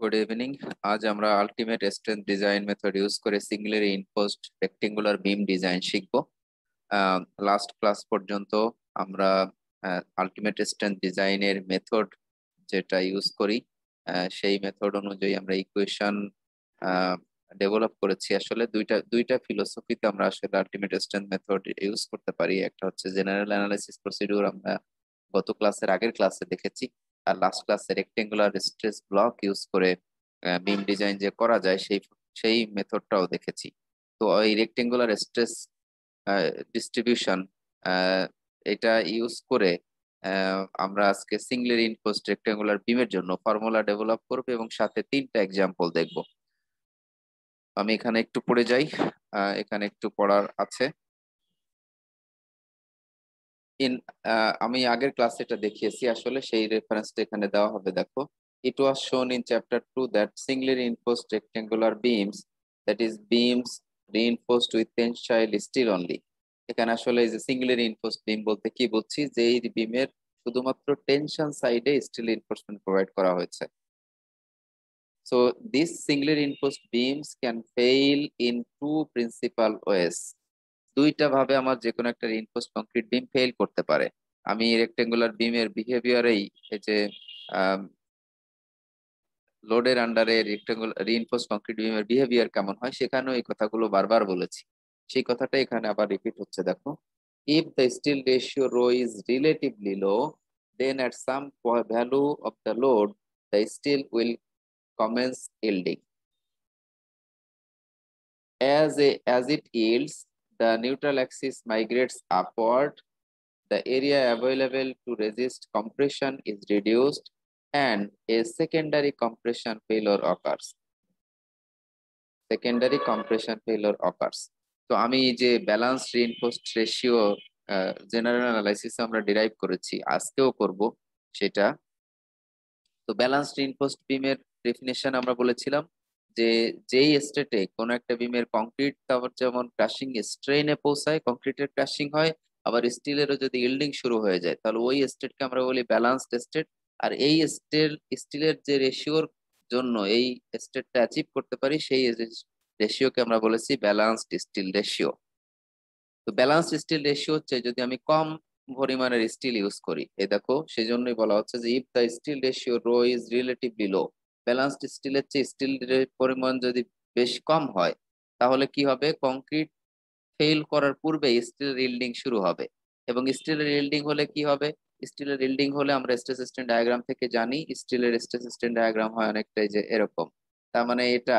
Good evening আজ আমরা ultimate strength design method use করে singly reinforced rectangular beam design শিখব। লাস্ট ক্লাস পর্যন্ত আমরা আলটিমেট স্ট্রেংথ ডিজাইনের মেথড যেটা ইউজ করি সেই মেথড অনুযায়ী আমরা ইকুয়েশন ডেভেলপ করেছি। আসলে দুইটা দুইটা ফিলোসফিতে আমরা আসলে আলটিমেট স্ট্রেংথ মেথড ইউজ করতে পারি। একটা হচ্ছে জেনারেল অ্যানালাইসিস প্রসিডিউর আমরা গত ক্লাসের আগের ক্লাসে দেখেছি। আর লাস্ট ক্লাসে রেক্টেঙ্গুলার স্ট্রেস ব্লক ইউজ করে বিম ডিজাইন যে করা যায় সেই সেই মেথডটাও দেখেছি। তো ওই রেক্টেঙ্গুলার স্ট্রেস ডিস্ট্রিবিউশন এটা ইউজ করে আমরা আজকে সিঙ্গলি রিইনফোর্সড রেক্টেঙ্গুলার বিমের জন্য ফর্মুলা ডেভেলপ করব এবং সাথে তিনটা এক্সাম্পল দেখব। আমি এখানে একটু পড়ে যাই এখানে একটু পড়ার আছে। ইন আমি আগের ক্লাস এটা দেখিয়েছি। আসলে সেই রেফারেন্স এখানে দেওয়া হবে, দেখো। It was shown in chapter two that singly reinforced rectangular beams that is beams reinforced with tensile steel only এখানে আসলে এই যে সিঙ্গলি ইনফোস্ট বিম বলতে কি বলছি যে এই বিমের শুধুমাত্র টেনশন সাইডে স্টিল রিইনফোর্সমেন্ট প্রোভাইড করা হয়েছে। So this singly reinforced beams can fail in two principal ways দুইটা ভাবে আমার যে কোনো একটা রিইনফোর্সড কংক্রিট বিম ফেল করতে পারে। আমি রেক্টেঙ্গুলার বিমের বিহেভিয়ারেই এই যে লোডের আন্ডারে রেক্টেঙ্গুলার রিইনফোর্সড কংক্রিট বিমের বিহেভিয়ার কেমন হয় সেখানেও এই কথাগুলো বারবার বলেছি। সেই কথাটা এখানে আবার রিপিট হচ্ছে, দেখো। If the steel ratio rho is relatively low, then at some value of the load, the steel will commence yielding. As a, as it yields the neutral axis migrates upward, the area available to resist compression is reduced, and a secondary compression failure occurs. Secondary compression failure occurs. তো আমি যে balance reinforced ratio general analysis আমরা derive করেছি আজকেও করব সেটা তো balance reinforced বিমের ডেফিনেশন আমরা বলেছিলাম যে, যেই স্টেটে কোন একটা বিমের কংক্রিট তারপর যেমন ক্রাশিং স্ট্রেনে পৌঁছায়, কংক্রিটের ক্রাশিং হয়, আবার স্টিলেরও যদি ইল্ডিং শুরু হয়ে যায়, তাহলে ওই স্টেটকে আমরা বলি ব্যালান্সড স্টেট আর এই স্টিল, স্টিলের যে রেশিওর জন্য এই স্টেটটা অ্যাচিভ করতে পারি, সেই রেশিওকে আমরা বলেছি ব্যালান্সড স্টিল রেশিও তো ব্যালান্সড স্টিল রেশিও হচ্ছে যদি আমি কম পরিমাণের স্টিল ইউজ করি, এই দেখো, সেজন্যই বলা হচ্ছে যে if the steel ratio rho is relatively low balanced স্টিলের চেয়ে স্টিলের পরিমাণ যদি বেশ কম হয়, তাহলে কি হবে? কংক্রিট ফেল করার পূর্বে স্টিলের ইল্ডিং শুরু হবে। এবং স্টিলের ইল্ডিং হলে কি হবে? স্টিলের ইল্ডিং হলে আমরা স্ট্রেস স্ট্রেন ডায়াগ্রাম থেকে জানি স্টিলের স্ট্রেস স্ট্রেন ডায়াগ্রাম হয় অনেকটাই যে এরকম। তার মানে এটা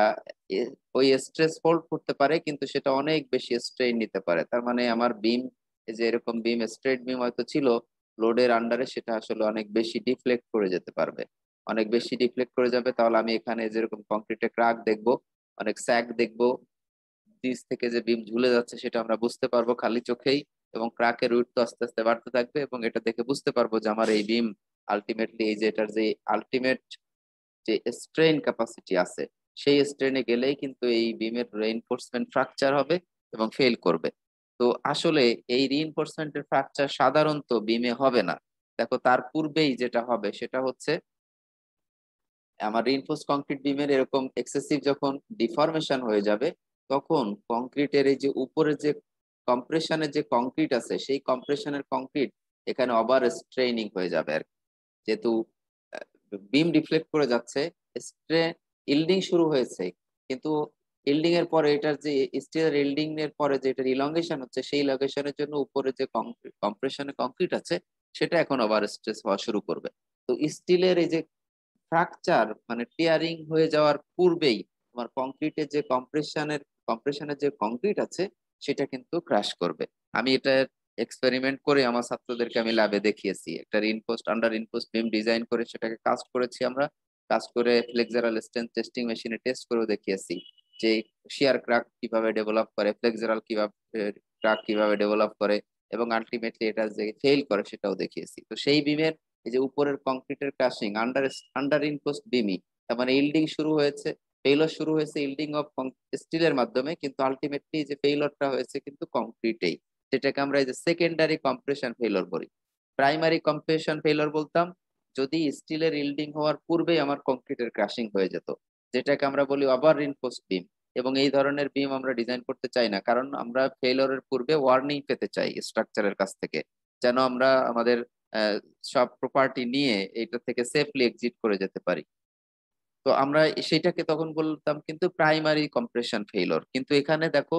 ওই স্ট্রেস হোল্ড করতে পারে, কিন্তু সেটা অনেক বেশি স্ট্রেন নিতে পারে। তার মানে আমার বিম যে এরকম বিম স্ট্রেট বিম হয়তো ছিল লোডের আন্ডারে সেটা আসলে অনেক বেশি ডিফ্লেক্ট করে যেতে পারবে। অনেক বেশি ডিফ্লেক্ট করে যাবে, তাহলে আমি এখানে যেরকম কংক্রিটে ক্রাক দেখব, অনেক স্যাক দেখব নিচ থেকে যে বিম ঝুলে যাচ্ছে সেটা আমরা বুঝতে পারব খালি চোখেই এবং ক্রাকের উইট তো আস্তে আস্তে বাড়তে থাকবে এবং এটা দেখে বুঝতে পারব যে আমার এই বিম আলটিমেটলি এই যে এটার যে আলটিমেট যে স্ট্রেন ক্যাপাসিটি আছে, সেই স্ট্রেনে গেলেই কিন্তু এই বিমের রেইনফোর্সমেন্ট ফ্র্যাকচার হবে এবং ফেল করবে। তো আসলে এই রিইনফোর্সমেন্টের ফ্র্যাকচার সাধারণত বিমে হবে না। দেখো তার পূর্বেই যেটা হবে সেটা হচ্ছে আমার রিইনফোর্স কংক্রিট বিমের এরকম এক্সেসিভ যখন ডিফরমেশন হয়ে যাবে, তখন কংক্রিটের এই যে উপরে যে কম্প্রেশনের যে কংক্রিট আছে, সেই কম্প্রেশনের কংক্রিট এখানে ওভার স্ট্রেনিং হয়ে যাবে আর যেহেতু বিম ডিফ্লেক্ট করে যাচ্ছে স্ট্রে ইল্ডিং শুরু হয়েছে, কিন্তু ইল্ডিং এর পরে এটার যে স্টিলের ইল্ডিং এর পরে যে এটার ইলংগেশন হচ্ছে, সেই ইলংগেশনের জন্য উপরে যে কম্প্রেশনের কংক্রিট আছে, সেটা এখন ওভার স্ট্রেস হওয়া শুরু করবে। তো স্টিলের এই যে ফ্র্যাকচার মানে টিয়ারিং হয়ে যাওয়ার পূর্বেই তোমার কংক্রিটের যে কম্প্রেশনের কম্প্রেশনের যে কংক্রিট আছে, সেটা কিন্তু ক্রাশ করবে। আমি এটা এক্সপেরিমেন্ট করে আমার ছাত্রদেরকে আমি ল্যাবে দেখিয়েছি। একটা reinforced under reinforced beam design করে সেটাকে কাস্ট করেছি আমরা। কাস্ট করে ফ্লেক্সারাল স্ট্রেন্থ টেস্টিং মেশিনে টেস্ট করেও দেখিয়েছি যে শিয়ার ক্রাক কীভাবে ডেভেলপ করে ফ্লেক্সারাল কীভাবে ক্রাক কীভাবে ডেভেলপ করে এবং আলটিমেটলি এটা যে ফেল করে সেটাও দেখিয়েছি। তো সেই বিমের এই যে উপরের কংক্রিটের ক্রাশিং আন্ডার আন্ডার ইনপোস্ট বিমি তার মানে ইল্ডিং শুরু হয়েছে ফেইলর শুরু হয়েছে ইল্ডিং অফ স্টিলের মাধ্যমে, কিন্তু আলটিমেটলি যে ফেইলরটা হয়েছে কিন্তু কংক্রিটেই যেটাকে আমরা এই যে সেকেন্ডারি কম্প্রেশন ফেইলর বলি। প্রাইমারি কম্প্রেশন ফেইলর বলতাম, যদি স্টিলের ইল্ডিং হওয়ার পূর্বেই আমার কংক্রিটের ক্রাশিং হয়ে যেত। যেটাকে আমরা বলি ওভার রিনফোর্স বিম এবং এই ধরনের বিম আমরা ডিজাইন করতে চাই না, কারণ আমরা ফেইলরের পূর্বে ওয়ার্নিং পেতে চাই স্ট্রাকচারের কাছ থেকে। যেন আমরা আমাদের সব প্রপার্টি নিয়ে এটা থেকে সেফলি এক্সিট করে যেতে পারি। তো আমরা সেটাকে তখন বলতাম কিন্তু প্রাইমারি কম্প্রেশন ফেইলর কিন্তু এখানে দেখো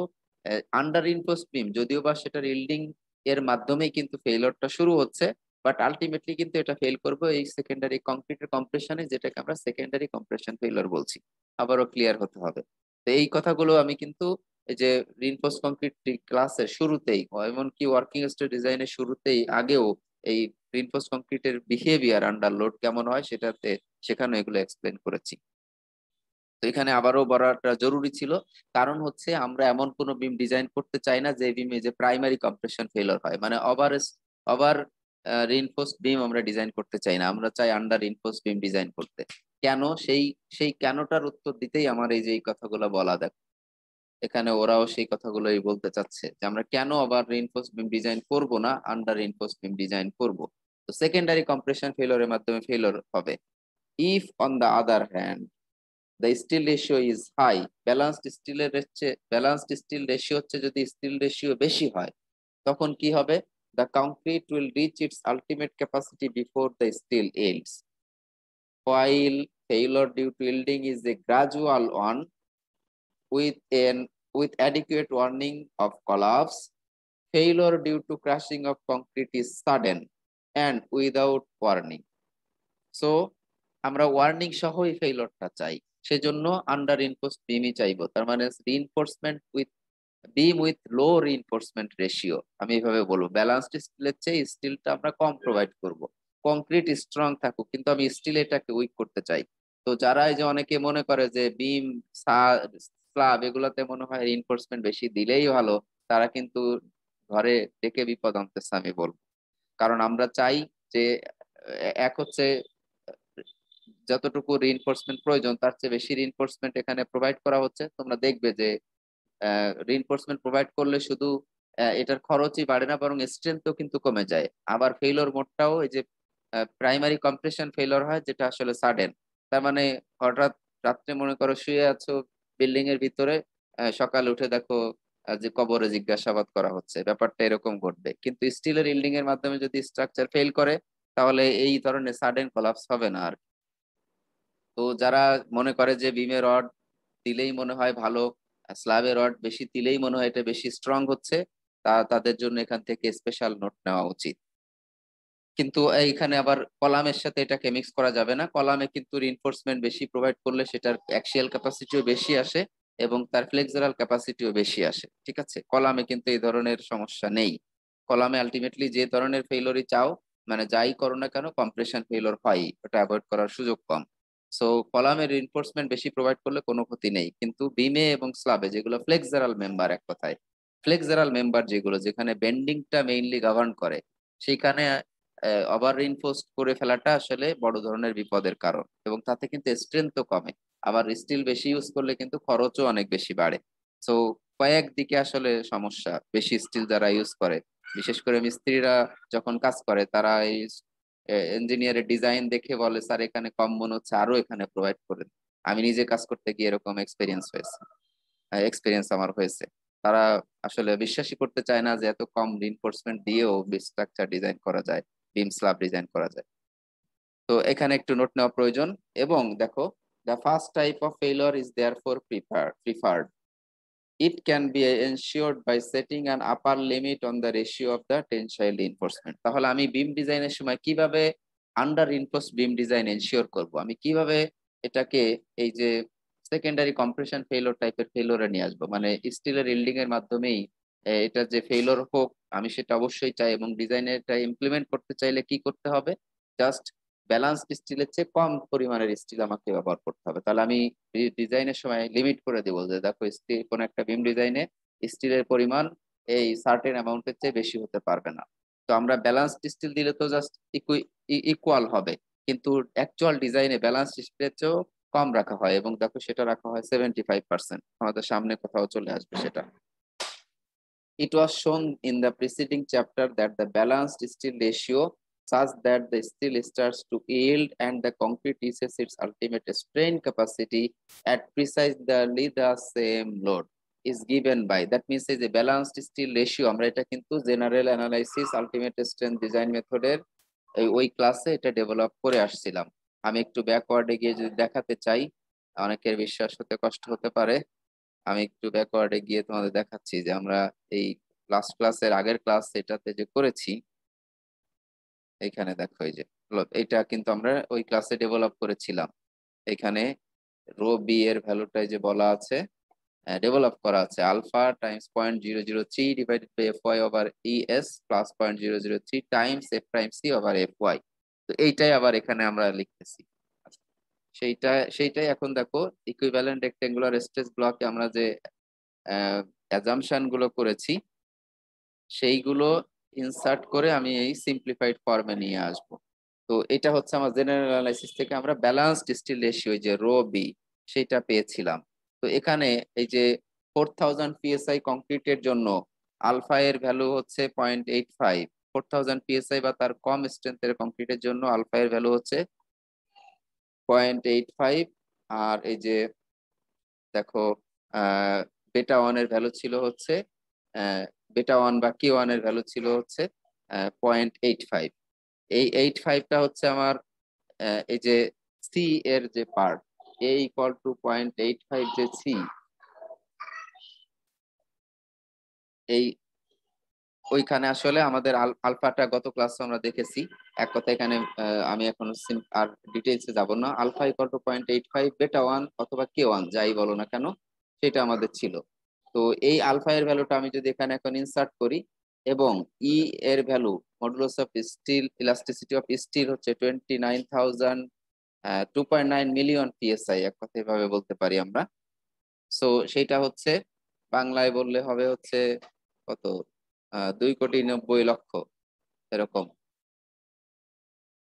আন্ডার ইনফোর্স বিম যদিও বা সেটার ইল্ডিং এর মাধ্যমেই কিন্তু ফেইলরটা শুরু হচ্ছে বাট আলটিমেটলি কিন্তু এটা ফেল করব এই সেকেন্ডারি কংক্রিটের কম্প্রেশনে যেটাকে আমরা সেকেন্ডারি কম্প্রেশন ফেইলর বলছি। আবারও ক্লিয়ার হতে হবে। তো এই কথাগুলো আমি কিন্তু যে রিনফোর্স কংক্রিট ক্লাসের শুরুতেই, এমনকি ওয়ার্কিং স্টেট ডিজাইনের শুরুতেই আগেও এই রিনফোর্স কংক্রিটের বিহেভিয়ার আন্ডার লোড কেমন হয় সেটাতে সেখানে এগুলো এক্সপ্লেন করেছি। তো এখানে আবারও বলাটা জরুরি ছিল। কারণ হচ্ছে আমরা এমন কোনো বিম ডিজাইন করতে চাই না যে বিমে যে প্রাইমারি কম্প্রেশন ফেলার হয়। মানে ওভার ওভার রিনফোর্স বিম আমরা ডিজাইন করতে চাই না। আমরা চাই আন্ডার রিনফোর্স বিম ডিজাইন করতে। কেন? সেই সেই কেনটার উত্তর দিতেই আমার এই যে এই কথাগুলো বলা দেখ এখানে ওরাও সেই কথাগুলোই বলতে চাচ্ছে যে, আমরা কেন আবার রিনফোর্স বিম ডিজাইন করব না আন্ডার রিনফোর্স বিম ডিজাইন করব? তো সেকেন্ডারি কম্প্রেশন ফেলোরের মাধ্যমে ফেলোর হবে। If on the other hand the steel ratio is high balanced স্টিলের হচ্ছে ব্যালান্সড স্টিল রেশিও হচ্ছে যদি স্টিল রেশিও বেশি হয়, তখন কি হবে? The concrete will reach its ultimate capacity before the steel ends while failure due to yielding is a gradual one with an, with adequate warning of collapse, failure due to crashing of concrete is sudden and without warning. So, আমরা warning সহই ফেইলরটা চাই। সেজন্য under reinforce বিমই চাইব। তার মানে reinforcement with beam with low reinforcement ratio আমি এইভাবে বলব। ব্যালান্সড স্টিলের চেয়ে স্টিলটা আমরা কম প্রোভাইড করব। কংক্রিট স্ট্রং থাকুক, কিন্তু আমি স্টিল এটাকে উইক করতে চাই। তো যারা এই যে অনেকে মনে করে যে বিম স্লাব এগুলোতে মনে হয় রিইনফোর্সমেন্ট বেশি দিলেই ভালো। তারা কিন্তু ঘরে ডেকে বিপদ আনতেছে আমি বলব। কারণ আমরা চাই যে, এক হচ্ছে যতটুকু রিইনফোর্সমেন্ট প্রয়োজন, তার চেয়ে বেশি রিইনফোর্সমেন্ট এখানে প্রোভাইড করা হচ্ছে। তোমরা দেখবে যে রিইনফোর্সমেন্ট প্রোভাইড করলে শুধু এটার খরচই বাড়ে না, বরং স্ট্রেংথও কিন্তু কমে যায়। আবার ফেইলর মোডটাও এই যে প্রাইমারি কম্প্রেশন ফেইলর হয়, যেটা আসলে সাডেন তার মানে হঠাৎ রাত্রে মনে করো শুয়ে আছো বিল্ডিং এর ভিতরে সকালে উঠে দেখো যে কবরে জিজ্ঞাসাবাদ করা হচ্ছে। ব্যাপারটা এরকম ঘটবে। কিন্তু স্টিলের ইল্ডিং এর মাধ্যমে যদি স্ট্রাকচার ফেল করে, তাহলে এই ধরনের সাডেন কলাপস হবে না আর তো যারা মনে করে যে বিমে রড দিলেই মনে হয় ভালো স্ল্যাবের রড বেশি দিলেই মনে হয় এটা বেশি স্ট্রং হচ্ছে, তা তাদের জন্য এখান থেকে স্পেশাল নোট নেওয়া উচিত। কিন্তু এইখানে আবার কলামের সাথে এটাকে মিক্স করা যাবে না। কলামে কিন্তু রিনফোর্সমেন্ট বেশি প্রোভাইড করলে সেটার অ্যাক্সিয়াল ক্যাপাসিটিও বেশি আসে এবং তার ফ্লেক্সারাল ক্যাপাসিটিও বেশি আসে, ঠিক আছে? কলামে কিন্তু এই ধরনের সমস্যা নেই। কলামে আলটিমেটলি যে ধরনের ফেইলরই চাও মানে যাই করো না কেন কম্প্রেশন ফেইলর হয়, ওটা অ্যাভয়েড করার সুযোগ কম। সো কলামের রিনফোর্সমেন্ট বেশি প্রোভাইড করলে কোনো ক্ষতি নেই। কিন্তু বিমে এবং স্লাবে যেগুলো ফ্লেক্সারাল মেম্বার এক কথায় ফ্লেক্সারাল মেম্বার যেগুলো, যেখানে বেন্ডিংটা মেইনলি গভর্ন করে সেইখানে ওভার রিনফোর্স করে ফেলাটা আসলে বড় ধরনের বিপদের কারণ এবং তাতে কিন্তু স্ট্রেংথও কমে। আবার স্টিল বেশি ইউজ করলে কিন্তু খরচও অনেক বেশি বাড়ে। সো কয়েক দিকে আসলে সমস্যা, বেশি স্টিল যারা ইউজ করে, বিশেষ করে মিস্ত্রিরা যখন কাজ করে, তারা এই ইঞ্জিনিয়ারের ডিজাইন দেখে বলে, স্যার, এখানে কম মনে হচ্ছে, আরও এখানে প্রোভাইড করে আমি নিজে কাজ করতে গিয়ে এরকম এক্সপিরিয়েন্স হয়েছে। এক্সপিরিয়েন্স আমার হয়েছে। তারা আসলে বিশ্বাসই করতে চায় না যে এত কম রিনফোর্সমেন্ট দিয়েও স্ট্রাকচার ডিজাইন করা যায়। বিম স্ল্যাব ডিজাইন করা যায়। তো এখানে একটু নোট নেওয়া প্রয়োজন এবং দেখো the first type of failure is therefore prefer preferred it can be ensured by setting an upper limit on the ratio of the tensile reinforcement. তাহলে আমি বিম ডিজাইনের সময় কীভাবে under reinforced beam design ensure করব? আমি কীভাবে এটাকে এই যে সেকেন্ডারি কম্প্রেশন ফেইলর টাইপের ফেইলরে নিয়ে আসব? মানে স্টিলের ইল্ডিং এর মাধ্যমেই এটা যে ফেইলর হোক, আমি সেটা অবশ্যই চাই এবং ডিজাইনে এটা ইমপ্লিমেন্ট করতে চাইলে কি করতে হবে? জাস্ট ব্যালান্স স্টিলের চেয়ে কম পরিমাণের স্টিল আমাকে ব্যবহার করতে হবে। তাহলে আমি ডিজাইনের সময় লিমিট করে দেবো যে, দেখো স্টিল কোন একটা বিম ডিজাইনে স্টিলের পরিমাণ এই সার্টেন অ্যামাউন্টের চেয়ে বেশি হতে পারবে না। তো আমরা ব্যালান্স স্টিল দিলে তো জাস্ট ইকুয়াল হবে। কিন্তু অ্যাকচুয়াল ডিজাইনে ব্যালান্স স্টিলের চেয়েও কম রাখা হয় এবং দেখো সেটা রাখা হয় সেভেন্টি ফাইভ পার্সেন্ট আমাদের সামনে কোথাও চলে আসবে সেটা। It was shown in the preceding chapter that the balanced steel ratio such that the steel starts to yield and the concrete reaches its ultimate strain capacity at precisely the same load is given by that means is a balanced steel ratio আমরা এটা কিন্তু general analysis ultimate strength design মেথডের ওই ক্লাসে এটা develop করে আসছিলাম আমি একটু ব্যাকওয়ার্ডে গিয়ে যদি দেখাতে চাই অনেকের বিশ্বাস হতে কষ্ট হতে পারে আমি একটু ব্যাকওয়ার্ডে গিয়ে তোমাদের দেখাচ্ছি যে আমরা এই লাস্ট ক্লাসের আগের ক্লাস এটাতে যে করেছি, এখানে দেখো এই যে এটা কিন্তু আমরা ওই ক্লাসে ডেভেলপ করেছিলাম। এখানে রো বি এর ভ্যালুটাই যে বলা আছে ডেভেলপ করা আছে। Alpha times point zero zero three divided by f y over E s plus point zero zero three times f prime c over f y তো এইটাই আবার এখানে আমরা লিখতেছি। সেইটা, সেইটাই এখন দেখো ইকুইভ্যালেন্ট রেক্টেঙ্গুলার স্ট্রেস ব্লকে আমরা যে অ্যাজামশনগুলো করেছি, সেইগুলো ইনসার্ট করে আমি এই সিম্পলিফাইড ফর্মে নিয়ে আসব। তো এটা হচ্ছে আমার জেনারেল অ্যানালাইসিস থেকে আমরা ব্যালান্সড স্টিল রেশিও যে রো বি সেটা পেয়েছিলাম। তো এখানে এই যে ফোর থাউজেন্ড পিএসআই কংক্রিটের জন্য আলফা এর ভ্যালু হচ্ছে point eight five four thousand PSI বা তার কম স্ট্রেংথের কংক্রিটের জন্য আলফা এর ভ্যালু হচ্ছে পয়েন্ট এইট ফাইভ আর এই যে দেখো বেটা ওয়ানের ভ্যালু ছিল হচ্ছে বেটা ওয়ান বা কে ওয়ানের ভ্যালু ছিল হচ্ছে পয়েন্ট এইট ফাইভ। এই এইট ফাইভটা হচ্ছে আমার এই যে সি এর যে part A equal to point eight five যে সি এই ওইখানে আসলে আমাদের আলফাটা গত ক্লাসে আমরা দেখেছি। এক কথা এখানে আমি এখন আর ডিটেলসে যাব না। Alpha equal to point eight five beta one অথবা কে ওয়ান যাই বলো না কেন, সেটা আমাদের ছিল। তো এই আলফা এর ভ্যালুটা আমি যদি এখানে এখন ইনসার্ট করি, এবং ই এর value modulus of steel elasticity of steel হচ্ছে twenty nine thousand two point nine million PSI এক কথা এভাবে বলতে পারি আমরা। সো সেইটা হচ্ছে, বাংলায় বললে হবে হচ্ছে কত? দুই কোটি নব্বই লক্ষ এরকম।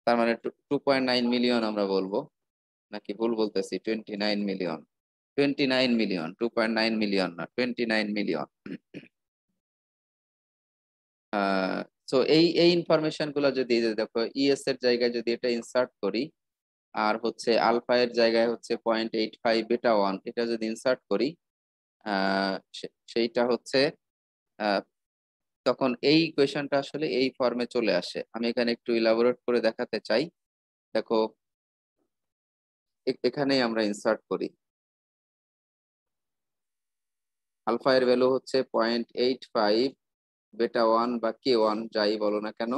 তার মানে টু পয়েন্ট নাইন মিলিয়ন আমরা বলব। নাকি ভুল বলতেছি? Twenty nine million twenty nine million two point nine million না টোয়েন্টি নাইন মিলিয়ন সো এই এই ইনফরমেশনগুলো যদি দেখো ইএস এর জায়গায় যদি এটা ইনসার্ট করি, আর হচ্ছে আলফা এর জায়গায় হচ্ছে point eight five beta one এটা যদি ইনসার্ট করি সেইটা হচ্ছে তখন এই কোয়েশনটা আসলে এই ফর্মে চলে আসে। আমি এখানে একটু ইলাবোরেট করে দেখাতে চাই। দেখো এখানেই আমরা ইনসার্ট করি। আলফা এর ভ্যালু হচ্ছে point eight five beta one বা কে ওয়ান যাই বলো না কেন।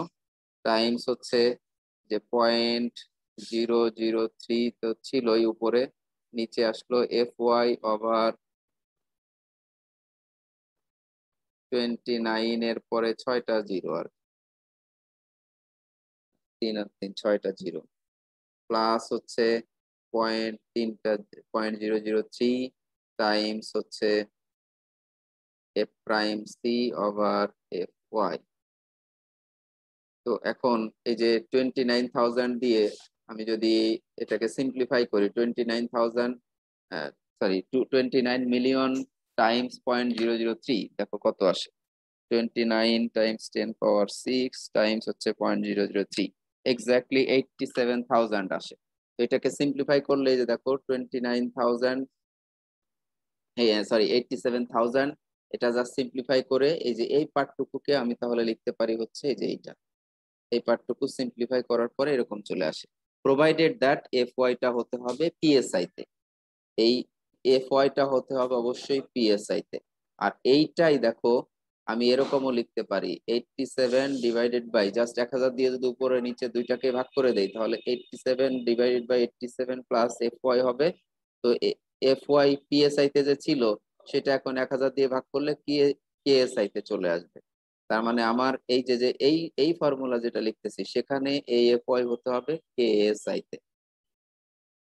টাইমস হচ্ছে যে পয়েন্ট জিরো জিরো থ্রি তো ছিলই উপরে। নিচে আসলো f y over twenty nine এর পরে ছয়টা জিরো আর তিন আর তিন, ছয়টা জিরো প্লাস হচ্ছে পয়েন্ট তিনটা point zero zero three times হচ্ছে f prime c over f y তো এখন এই যে টোয়েন্টি নাইন থাউজেন্ড দিয়ে আমি যদি এটাকে সিম্পলিফাই করি twenty nine thousand sorry to twenty nine million times point zero zero three দেখো কত আসে? Twenty nine times ten power six times হচ্ছে point zero zero three exactly eighty seven thousand আসে। তো এটাকে সিম্পলিফাই করলে যে দেখো twenty nine thousand sorry eighty seven thousand এটা জাস্ট সিম্পলিফাই করে এই যে এই পার্টটুকুকে আমি তাহলে লিখতে পারি হচ্ছে এই যে এইটা। এই পার্টটুকু সিম্পলিফাই করার পরে এরকম চলে আসে। প্রোভাইডেড দ্যাট এফ ওয়াইটা হতে হবে পিএসআই তে। এই এফ ওয়াইটা হতে হবে অবশ্যই পিএসআই তে। আর এইটাই দেখো, আমি এরকমও লিখতে পারি eighty seven divided by just এক হাজার দিয়ে যদি উপরে নিচে দুইটাকে ভাগ করে দেই, তাহলে eighty seven divided by eighty seven plus f y হবে তো এফ ওয়াই পিএসআই তে যে ছিল, সেটা এখন এক হাজার দিয়ে ভাগ করলে কি কেএসআই তে চলে আসবে। তার মানে আমার এই যে যে এই এই ফর্মুলা যেটা লিখতেছি, সেখানে এই এফ ওয়াই হতে হবে কেএসআই তে।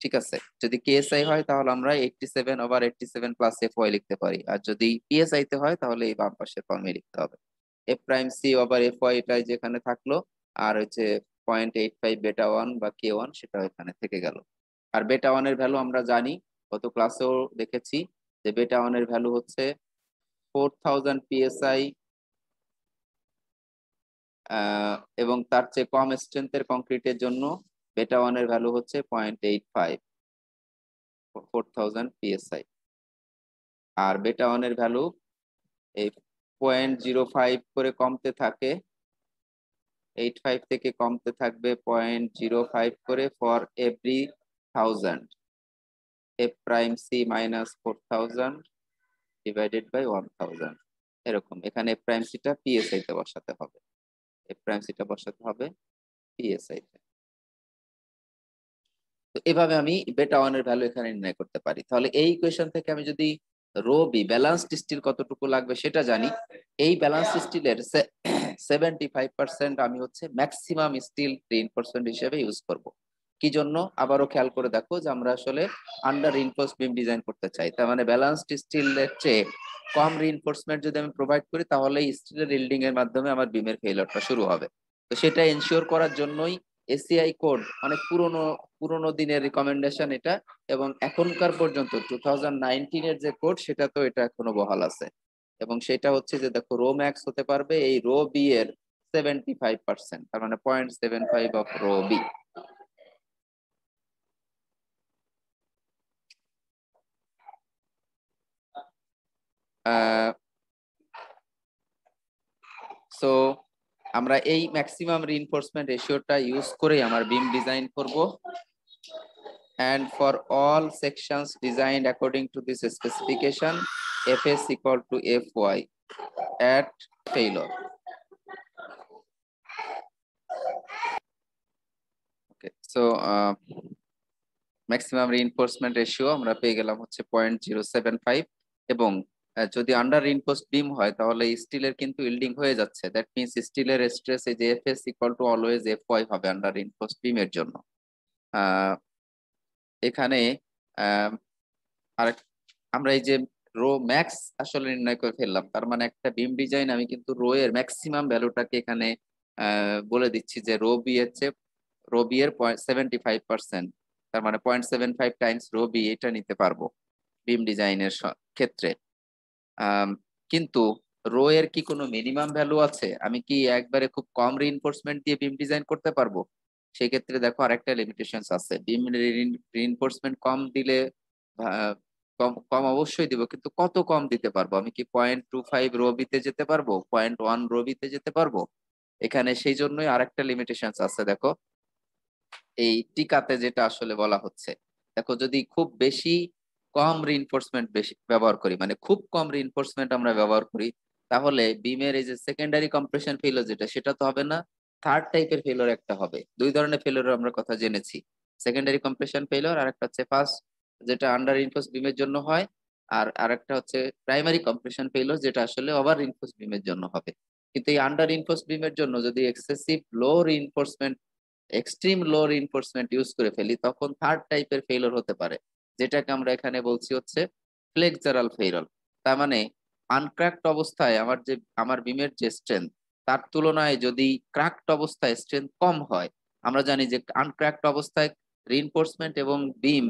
ঠিক আছে? যদি কেএসআই হয় তাহলে আমরা eighty seven over eighty seven plus f y লিখতে পারি। আর যদি পিএসআই তে হয় তাহলে এই বাম পাশের ফর্মে লিখতে হবে। F prime c over f y এটাই যেখানে থাকল আর হচ্ছে point eight five beta one বা কে ওয়ান সেটা এখানে থেকে গেল। আর বেটা ওয়ানের ভ্যালু আমরা জানি গত ক্লাসেও দেখেছি যে বেটা ওয়ানের ভ্যালু হচ্ছে ফোর থাউজেন্ড পিএসআই এবং তার চেয়ে কম স্ট্রেংথের কংক্রিটের জন্য বেটা ওয়ানের ভ্যালু হচ্ছে point eight five four thousand PSI আর বেটা ওয়ানের ভ্যালু এই পয়েন্ট জিরো ফাইভ করে কমতে থাকে এইট ফাইভ থেকে কমতে থাকবে পয়েন্ট জিরো ফাইভ করে for every thousand f prime c minus four thousand divided by one thousand এরকম, এখানে এফ প্রাইম সিটা পিএসআই তে বসাতে হবে। এফ প্রাইম সিটা বসাতে হবে পিএসআই তে এভাবে আমি বেটা ওয়ানের ভ্যালু এখানে নির্ণয় করতে পারি। তাহলে এই ইকুয়েশন থেকে আমি যদি রো বি ব্যালান্সড স্টিল কতটুকু লাগবে সেটা জানি। এই ব্যালান্সড স্টিলের সেভেন্টি ফাইভ পার্সেন্ট আমি হচ্ছে ম্যাক্সিমাম স্টিল রিইনফোর্সমেন্ট হিসেবে ইউজ করব। কি জন্য? আবারও খেয়াল করে দেখো যে আমরা আসলে আন্ডার রিইনফোর্স বিম ডিজাইন করতে চাই। তার মানে ব্যালান্সড স্টিলের চেয়ে কম রিইনফোর্সমেন্ট যদি আমি প্রোভাইড করি তাহলে স্টিলের বিল্ডিং এর মাধ্যমে আমার বিমের ফেইলরটা শুরু হবে। তো সেটা এনশিওর করার জন্যই এসিআই কোড অনেক পুরনো পুরনো দিনের রিকমেন্ডেশন এটা, এবং এখনকার পর্যন্ত টু থাউজেন্ড যে কোড সেটা তো এটা এখনও বহাল আছে। এবং সেটা হচ্ছে যে দেখো রো ম্যাক্স হতে পারবে এই রো বি এর সেভেন্টি ফাইভ পার্সেন্ট তার মানে point seven five of rho b so আমরা এই ম্যাক্সিমাম রিইনফোর্সমেন্ট রেশিওটা ইউজ করে আমার বিম ডিজাইন করব। And for all sections design according to this specification f fs equal to f y at failure okay so maximum reinforcement ratio আমরা পেয়ে গেলাম হচ্ছে 0.075 এবং যদি আন্ডার রিনফোর্স বিম হয়, তাহলে স্টিলের কিন্তু ইল্ডিং হয়ে যাচ্ছে। দ্যাট মিনস স্টিলের স্ট্রেস এই যে f s equal to always f y হবে আন্ডার রিনফোর্স বিমের জন্য। এখানে আর আমরা এই যে রো ম্যাক্স আসলে নির্ণয় করে ফেললাম, তার মানে একটা বিম ডিজাইন আমি কিন্তু রো এর ম্যাক্সিমাম ভ্যালুটাকে এখানে বলে দিচ্ছি যে রো বি এর চেয়ে রো বি এর সেভেন্টি ফাইভ পার্সেন্ট তার মানে point seven five times rho b এটা নিতে পারব বিম ডিজাইনের ক্ষেত্রে। কিন্তু রো এর কি কোনো মিনিমাম ভ্যালু আছে? আমি কি একবারে খুব কম রিইনফোর্সমেন্ট দিয়ে বিম ডিজাইন করতে পারব? সেক্ষেত্রে দেখো আরেকটা লিমিটেশনস আছে। বিম রিইনফোর্সমেন্ট কম দিলে কম কম অবশ্যই দিব, কিন্তু কত কম দিতে পারব? আমি কি পয়েন্ট টু ফাইভ রো বিতে যেতে পারব? পয়েন্ট ওয়ান রো বিতে যেতে পারব? এখানে সেই জন্যই আরেকটা লিমিটেশনস আছে, দেখো। এই টিকাতে যেটা আসলে বলা হচ্ছে। দেখো যদি খুব বেশি কম রিইনফোর্সমেন্ট বেশি ব্যবহার করি মানে খুব কম রিইনফোর্সমেন্ট আমরা ব্যবহার করি, তাহলে বিমের এই যে সেকেন্ডারি কম্প্রেশন ফেলোর যেটা, সেটা তো হবে না থার্ড টাইপের ফেলোর একটা হবে। দুই ধরনের ফেলোর আমরা কথা জেনেছি। সেকেন্ডারি কম্প্রেশন ফেলোর আর একটা হচ্ছে ফার্স্ট যেটা আন্ডার ইনফোর্স বিমের জন্য হয়, আর আরেকটা হচ্ছে প্রাইমারি কম্প্রেশন ফেলোর যেটা আসলে ওভার ইনফোর্স বিমের জন্য হবে। কিন্তু এই আন্ডার ইনফোর্স বিমের জন্য যদি excessive low reinforcement extreme low reinforcement use করে ফেলি, তখন থার্ড টাইপের ফেলোর হতে পারে। যেটাকে আমরা এখানে বলছি হচ্ছে ফ্লেক্সারাল ফেরল তার মানে আনক্র্যাক্ট অবস্থায় আমার যে, আমার বিমের যে স্ট্রেংথ তার তুলনায় যদি ক্র্যাক্ট অবস্থায় স্ট্রেংথ কম হয়, আমরা জানি যে আনক্র্যাক্ট অবস্থায় রিনফোর্সমেন্ট এবং বিম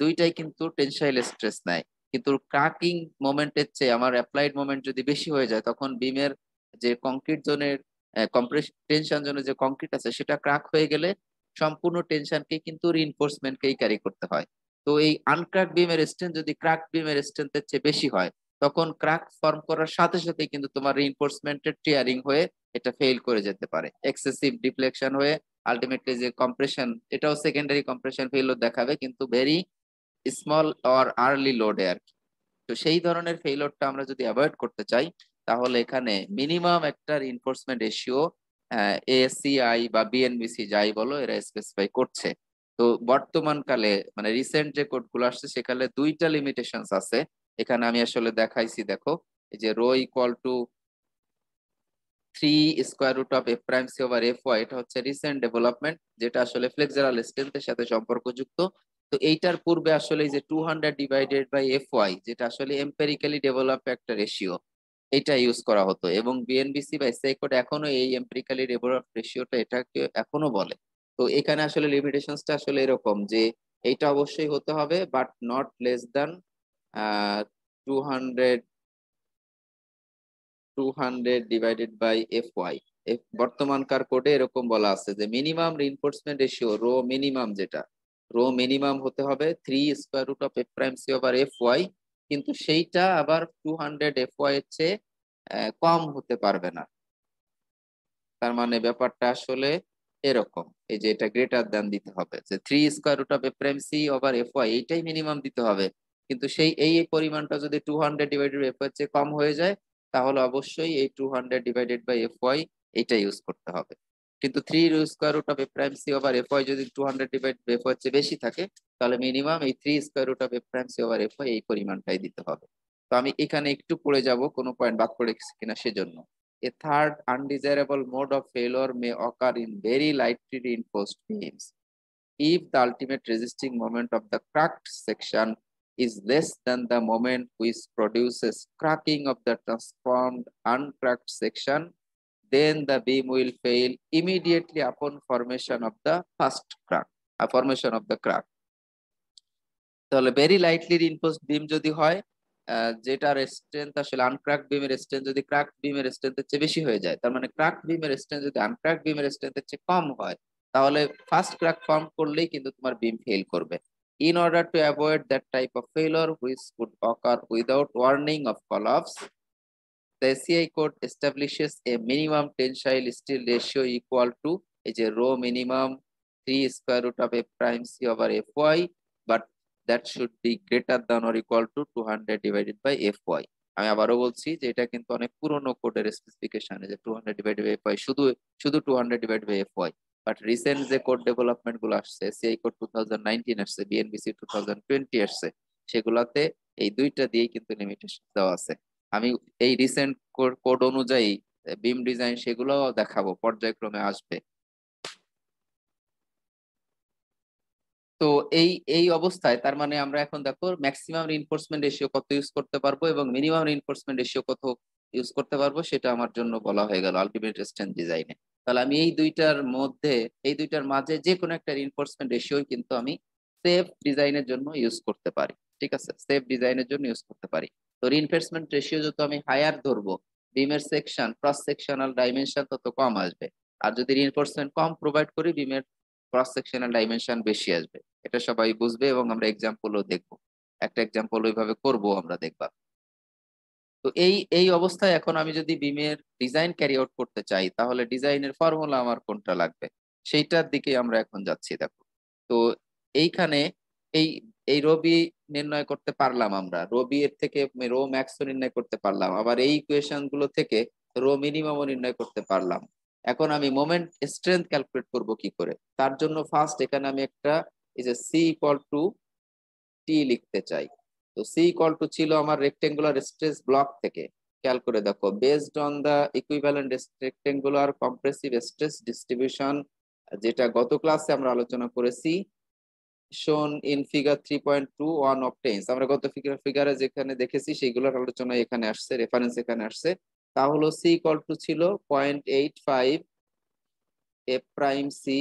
দুইটাই কিন্তু টেনসাইল স্ট্রেস নেয়। কিন্তু ক্রাকিং মোমেন্টের চেয়ে আমার অ্যাপ্লাইড মোমেন্ট যদি বেশি হয়ে যায়, তখন বিমের যে কংক্রিট জোনের কম্প্রেস টেনশন জোনের যে কংক্রিট আছে, সেটা ক্রাক হয়ে গেলে সম্পূর্ণ টেনশনকে কিন্তু রিইনফোর্সমেন্টকেই ক্যারি করতে হয়। তো এই আনক্রাক বিমের স্ট্রেন্থ যদি ক্রাক বিমের স্ট্রেন্থের চেয়ে বেশি হয়, তখন ক্রাক ফর্ম করার সাথে সাথে কিন্তু তোমার রিইনফোর্সমেন্টের টিয়ারিং হয়ে এটা ফেল করে যেতে পারে। এক্সেসিভ ডিফ্লেকশন হয়ে আলটিমেটলি যে কম্প্রেশন এটাও সেকেন্ডারি কম্প্রেশন ফেইলর দেখাবে, কিন্তু ভেরি স্মল অর আর্লি লোডে আর কি। তো সেই ধরনের ফেইলরটা আমরা যদি অ্যাভয়েড করতে চাই, তাহলে এখানে মিনিমাম একটা রিইনফোর্সমেন্ট রেশিও এএসসিআই বা বিএনবিসি যাই বলো, এরা স্পেসিফাই করছে। তো বর্তমান কালে মানে রিসেন্ট যে কোডগুলো আসছে, সেখানে দুইটা লিমিটেশনস আছে। এখানে আমি আসলে দেখাইছি, দেখো, এই যে rho equal to three square root of f prime c over f y এটা হচ্ছে রিসেন্ট ডেভেলপমেন্ট যেটা আসলে ফ্লেক্সারাল স্ট্রেংথের সাথে সম্পর্কযুক্ত। তো এইটার পূর্বে আসলে যে two hundred divided by f y যেটা আসলে এম্পেরিক্যালি ডেভেলপ একটা রেশিও এটা ইউজ করা হতো। এবং বিএনবিসি বা এসআই কোড এখনও এই এম্পেরিক্যালি ডেভেলপ রেশিওটা এটাকে এখনও বলে। তো এখানে আসলে লিমিটেশনসটা আসলে এরকম যে এইটা অবশ্যই হতে হবে but not less than two hundred two hundred divided by f y বর্তমানকার কোডে এরকম বলা আছে যে minimum reinforcement ratio rho minimum যেটা রো মিনিমাম হতে হবে three square root of f prime c over f y কিন্তু সেইটা আবার টু হান্ড্রেড এফ ওয়াই এর চেয়ে কম হতে পারবে না। তার মানে ব্যাপারটা আসলে এরকম। এই যে এটা গ্রেটার দেন দিতে হবে। যে three square root of f prime c over f y এইটাই মিনিমাম দিতে হবে। কিন্তু সেই, এই পরিমাণটা যদি টু হান্ড্রেড ডিভাইডেড এফ এর চেয়ে কম হয়ে যায়, তাহলে অবশ্যই এই two hundred divided by F Y এটা ইউজ করতে হবে। কিন্তু three square root of F prime C over F Y যদি two hundred divide F Y চেয়ে বেশি থাকে, তাহলে মিনিমাম এই three square root of F prime C over F Y এই পরিমাণটাই দিতে হবে। তো আমি এখানে একটু পড়ে যাব, কোনো পয়েন্ট বাদ করে কিনা সেজন্য। A third undesirable mode of failure may occur in very lightly reinforced beams. If the ultimate resisting moment of the cracked section is less than the moment which produces cracking of the transformed uncracked section, then the beam will fail immediately upon formation of the first crack, a formation of the crack. তাহলে very lightly reinforced বিম যদি হয় যেটা strength আসলে আনক্রাক বিমের strength যদি crack বিমের স্ট্রেন্থের চেয়ে বেশি হয়ে যায়, তার মানে ক্রাক বিমের স্ট্রেন্থ যদি আনক্রাক বিমের স্ট্রেন্থের চেয়ে কম হয়, তাহলে ফার্স্ট ক্র্যাক ফর্ম করলেই কিন্তু তোমার বিম ফেল করবে। In order to avoid that type of failure which could occur without warning of collapse the ACI code establishes a minimum tensile steel ratio equal to এই যে rho minimum three square root of F prime C over F Y but that should be greater than or equal to 200 divided by fy আমি আবারও বলছি যে এটা কিন্তু অনেক পুরনো কোডের স্পেসিফিকেশন যে 200 ডিভাইড বাই fy শুধু শুধু 200 divide by fy but recent যে কোড ডেভেলপমেন্টগুলো আসছে সিআই কোড 2019 আসছে বিএনবিসি 2020 আসছে, সেগুলাতে এই দুইটা দিয়েই কিন্তু লিমিটেশন দেওয়া আছে। আমি এই রিসেন্ট কোড অনুযায়ী বিম ডিজাইন সেগুলোও দেখাবো, পর্যায়ক্রমে আসবে। তো এই এই অবস্থায় তার মানে আমরা এখন দেখো ম্যাক্সিমাম রিনফোর্সমেন্ট রেশিও কত ইউজ করতে পারব এবং মিনিমাম রিনফোর্সমেন্ট রেশিও কত ইউজ করতে পারব সেটা আমার জন্য বলা হয়ে গেল আলটিমেট স্ট্রেন্থ ডিজাইনে তাহলে আমি এই দুইটার মধ্যে, এই দুইটার মাঝে যে কোনো একটা রিনফোর্সমেন্ট রেশিও কিন্তু আমি সেফ ডিজাইনের জন্য ইউজ করতে পারি, ঠিক আছে? সেফ ডিজাইনের জন্য ইউজ করতে পারি। তো রিনফোর্সমেন্ট রেশিও যত আমি হায়ার ধরবো বিমের সেকশন ক্রস সেকশনাল ডাইমেনশন তত কম আসবে। আর যদি রিনফোর্সমেন্ট কম প্রোভাইড করি বিমের ক্রস সেকশনাল ডাইমেনশন বেশি আসবে। এটা সবাই বুঝবে এবং আমরা এক্সাম্পলও দেখব। একটা এক্সাম্পল ওইভাবে করব আমরা দেখবা তো এই এই অবস্থায় এখন আমি যদি বিমের ডিজাইন ক্যারি আউট করতে চাই, তাহলে ডিজাইনের ফর্মুলা আমার কোনটা লাগবে? সেইটার দিকে আমরা এখন যাচ্ছি, দেখো। তো এইখানে এই এই রবি নির্ণয় করতে পারলাম আমরা। রবি এর থেকে রো ম্যাক্সও নির্ণয় করতে পারলাম। আবার এই ইকুয়েশনগুলো থেকে রো মিনিমামও নির্ণয় করতে পারলাম। এখন আমি মোমেন্ট স্ট্রেংথ ক্যালকুলেট করব কি করে? তার জন্য ফার্স্ট এখানে আমি একটা, এই যে সি ইকুয়াল টু টি লিখতে চাই। তো সি ইকুয়াল টু ছিল আমার রেক্টেঙ্গুলার স্ট্রেস ব্লক থেকে। খেয়াল করে দেখো based on the equivalent rectangular compressive stress distribution যেটা গত ক্লাসে আমরা আলোচনা করেছি শোন in figure three point two one of tens আমরা গত ফিগার ফিগারে যেখানে দেখেছি, সেইগুলোর আলোচনা এখানে আসছে রেফারেন্স এখানে আসছে। তা হলো সি ইকুয়াল টু ছিল point eight five F prime C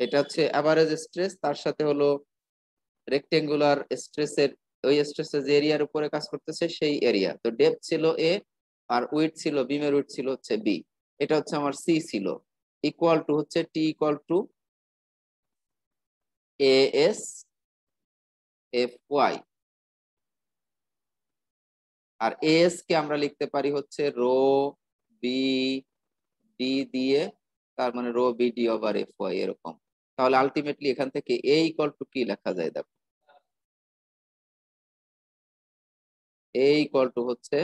এটা হচ্ছে অ্যাভারেজ স্ট্রেস তার সাথে হলো রেক্টেঙ্গুলার স্ট্রেসের ওই স্ট্রেসের যে এরিয়ার উপরে কাজ করতেছে সেই এরিয়া তো ডেপথ ছিল এ আর উইথ ছিল বিমের উইথ ছিল হচ্ছে বি এটা হচ্ছে আমার সি ছিল। ইকুয়াল টু হচ্ছে T equal to A S F Y R S কে আমরা লিখতে পারি হচ্ছে রো বি ডি দিয়ে, তার মানে rho B D over F Y এরকম। তাহলে আলটিমেটলি এখান থেকে এ ইকুয়াল টু কি লেখা যায় দেখো? এ ইকুয়াল টু হচ্ছে,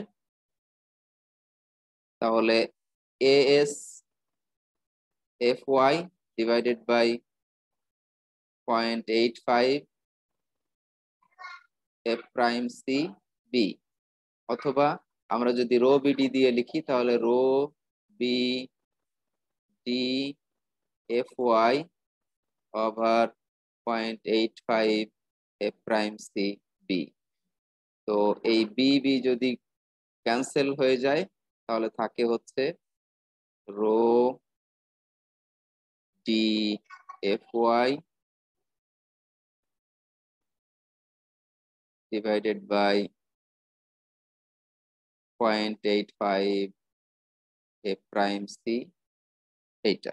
তাহলে A S F Y divided by point eight five F prime C B অথবা আমরা যদি রো বিডি দিয়ে লিখি, তাহলে rho B D F Y over point eight five F prime C B তো এই বি বি যদি ক্যান্সেল হয়ে যায়, তাহলে থাকে হচ্ছে rho D F Y divided by 0.85 A prime C এইটা।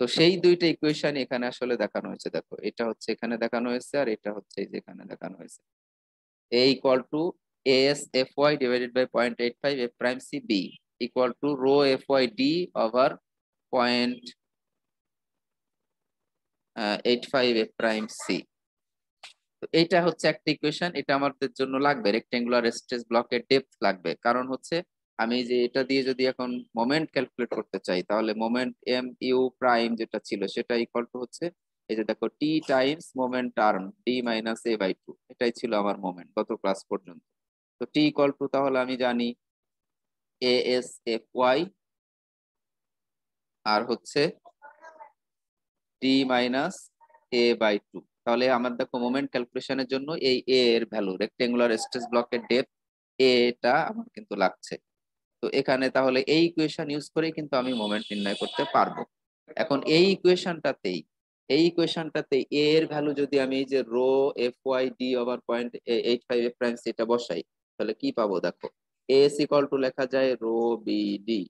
তো সেই দুইটা ইকুয়েশন এখানে আসলে দেখানো হয়েছে দেখো। এটা হচ্ছে এখানে দেখানো হয়েছে আর এটা হচ্ছে যেখানে দেখানো হয়েছে। A equal to S F Y divided by point eight five F prime C B equal to rho F Y D over এইটা হচ্ছে একটা ইকুয়েশন এটা আমাদের জন্য লাগবে। রেক্টেঙ্গুলার স্ট্রেস ব্লকের ডেপথ লাগবে। কারণ হচ্ছে আমি যে এটা দিয়ে যদি এখন মোমেন্ট ক্যালকুলেট করতে চাই, তাহলে মোমেন্ট এম ইউ প্রাইম যেটা ছিল, সেটা ইকুয়াল টু হচ্ছে, এই যে দেখো T times moment term D minus A by two এটাই ছিল আমার মোমেন্ট গত ক্লাস পর্যন্ত। তো টি ইকুয়াল টু তাহলে আমি জানি এ এস এফ ওয়াই আর হচ্ছে D minus A by two তাহলে আমার দেখো মোমেন্ট ক্যালকুলেশনের জন্য এই এ এর ভ্যালু রেক্টেঙ্গুলার স্ট্রেস ব্লকের ডেপথ এটা আমার কিন্তু লাগছে। তো এখানে তাহলে এই ইকুয়েশন ইউজ করেই কিন্তু আমি মোমেন্ট নির্ণয় করতে পারব। এখন এই ইকুয়েশনটাতেই এই ইকুয়েশনটাতে এ এর ভ্যালু যদি আমি এই যে rho F Y D over point eight five F prime সেটা বসাই, তাহলে কি পাবো দেখো? এস ইকুয়াল টু লেখা যায় rho B D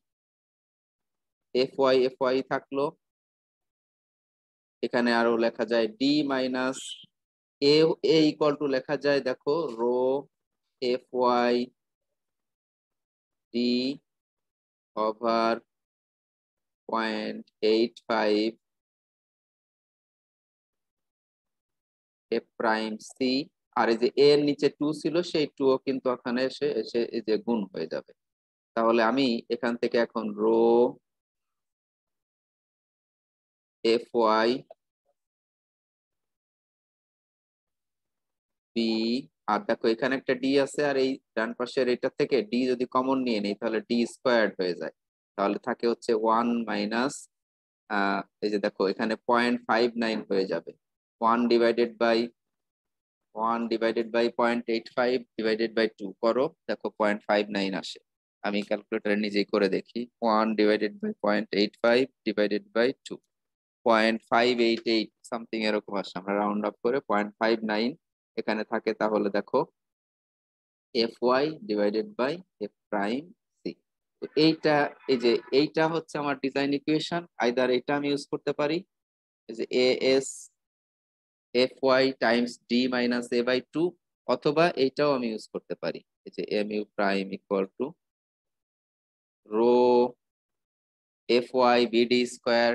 F Y F Y থাকল এখানে আরও লেখা যায় D minus A equal to লেখা যায়, দেখো rho F Y D over point eight five F prime C আর এই যে এর নিচে টু ছিল, সেই টু ও কিন্তু ওখানে এসে এসে এই যে গুণ হয়ে যাবে। তাহলে আমি এখান থেকে এখন রো ওয়াই বি আর দেখো, এখানে একটা ডি আছে, আর এই ডান পাশের এটা থেকে ডি যদি কমন নিয়ে নেই, তাহলে ডি স্কোয়ার্ড হয়ে যায়। তাহলে থাকে হচ্ছে ওয়ান মাইনাস এই যে দেখো, এখানে পয়েন্ট ফাইভ নাইন হয়ে যাবে। One divided by one divided by point eight five divided by two করো, দেখো পয়েন্ট ফাইভ নাইন আসে। আমি ক্যালকুলেটারে নিজেই করে দেখি। One divided by point eight five divided by two point five eight eight something এরকম আসে। আমরা রাউন্ড আপ করে পয়েন্ট ফাইভ নাইন এখানে থাকে, তাহলে দেখো F Y divided by F prime C তো এইটা, এই যে এইটা হচ্ছে আমার ডিজাইন ইকুয়েশন আইদার এটা আমি ইউজ করতে পারি যে A S F Y times D minus A by two অথবা এইটাও আমি ইউজ করতে পারি, এই যে M U prime equal to rho F Y BD square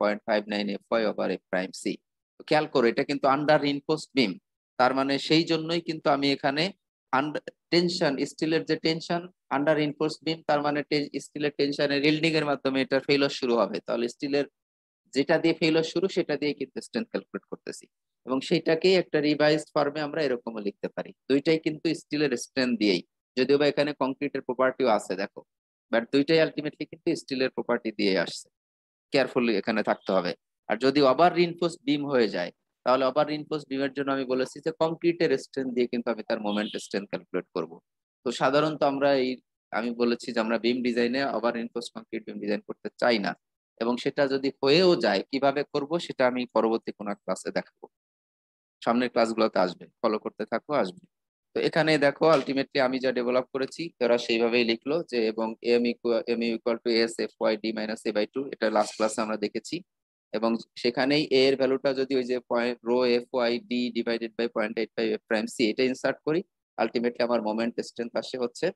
point five nine F Y over F prime C খেয়াল করো, এটা কিন্তু আন্ডার ইনপোস্ট বিম তার মানে সেই জন্যই কিন্তু আমি এখানে টেনশন স্টিলের যে টেনশন আন্ডার ইনফোর্স বিম তার মানে স্টিলের টেনশনের রিল্ডিং এর মাধ্যমে এটা ফেইলর শুরু হবে। তাহলে স্টিলের যেটা দিয়ে ফেইলর শুরু, সেটা দিয়ে কিন্তু স্ট্রেন্থ ক্যালকুলেট করতেছি। এবং সেটাকেই একটা রিভাইজড ফর্মে আমরা এরকমও লিখতে পারি। দুইটাই কিন্তু স্টিলের স্ট্রেন্থ দিয়েই। যদিও বা এখানে কংক্রিটের প্রপার্টিও আছে, দেখো। বাট দুইটাই আলটিমেটলি কিন্তু স্টিলের প্রপার্টি দিয়ে আসছে। কেয়ারফুলি এখানে থাকতে হবে। আর যদি ওভার রিনফোর্স বিম হয়ে যায়, তাহলে ওভার রিনফোর্স বিমের জন্য আমি বলেছি যে কংক্রিটের স্ট্রেন্থ দিয়ে কিন্তু আমি তার মোমেন্ট স্ট্রেন্থ ক্যালকুলেট করব। তো সাধারণত আমরা এই, আমি বলেছি যে আমরা বিম ডিজাইনে over reinforce concrete beam design করতে চাই না। এবং সেটা যদি হয়েও যায়, কীভাবে করব সেটা আমি পরবর্তী কোনো ক্লাসে দেখাবো। সামনের ক্লাসগুলোতে আসবে ফলো করতে থাকো আসবে তো এখানে দেখো আলটিমেটলি আমি যা ডেভেলপ করেছি, ওরা সেইভাবেই লিখলো যে, এবং M equal M equal to S F Y D minus A by two এটা লাস্ট ক্লাসে আমরা দেখেছি। এবং সেখানেই এ এর ভ্যালুটা যদি ওই যে point rho F Y D divided by point eight five F prime C এটা ইনসার্ট করি আলটিমেটলি আমার মোমেন্ট স্ট্রেংথ আসে হচ্ছে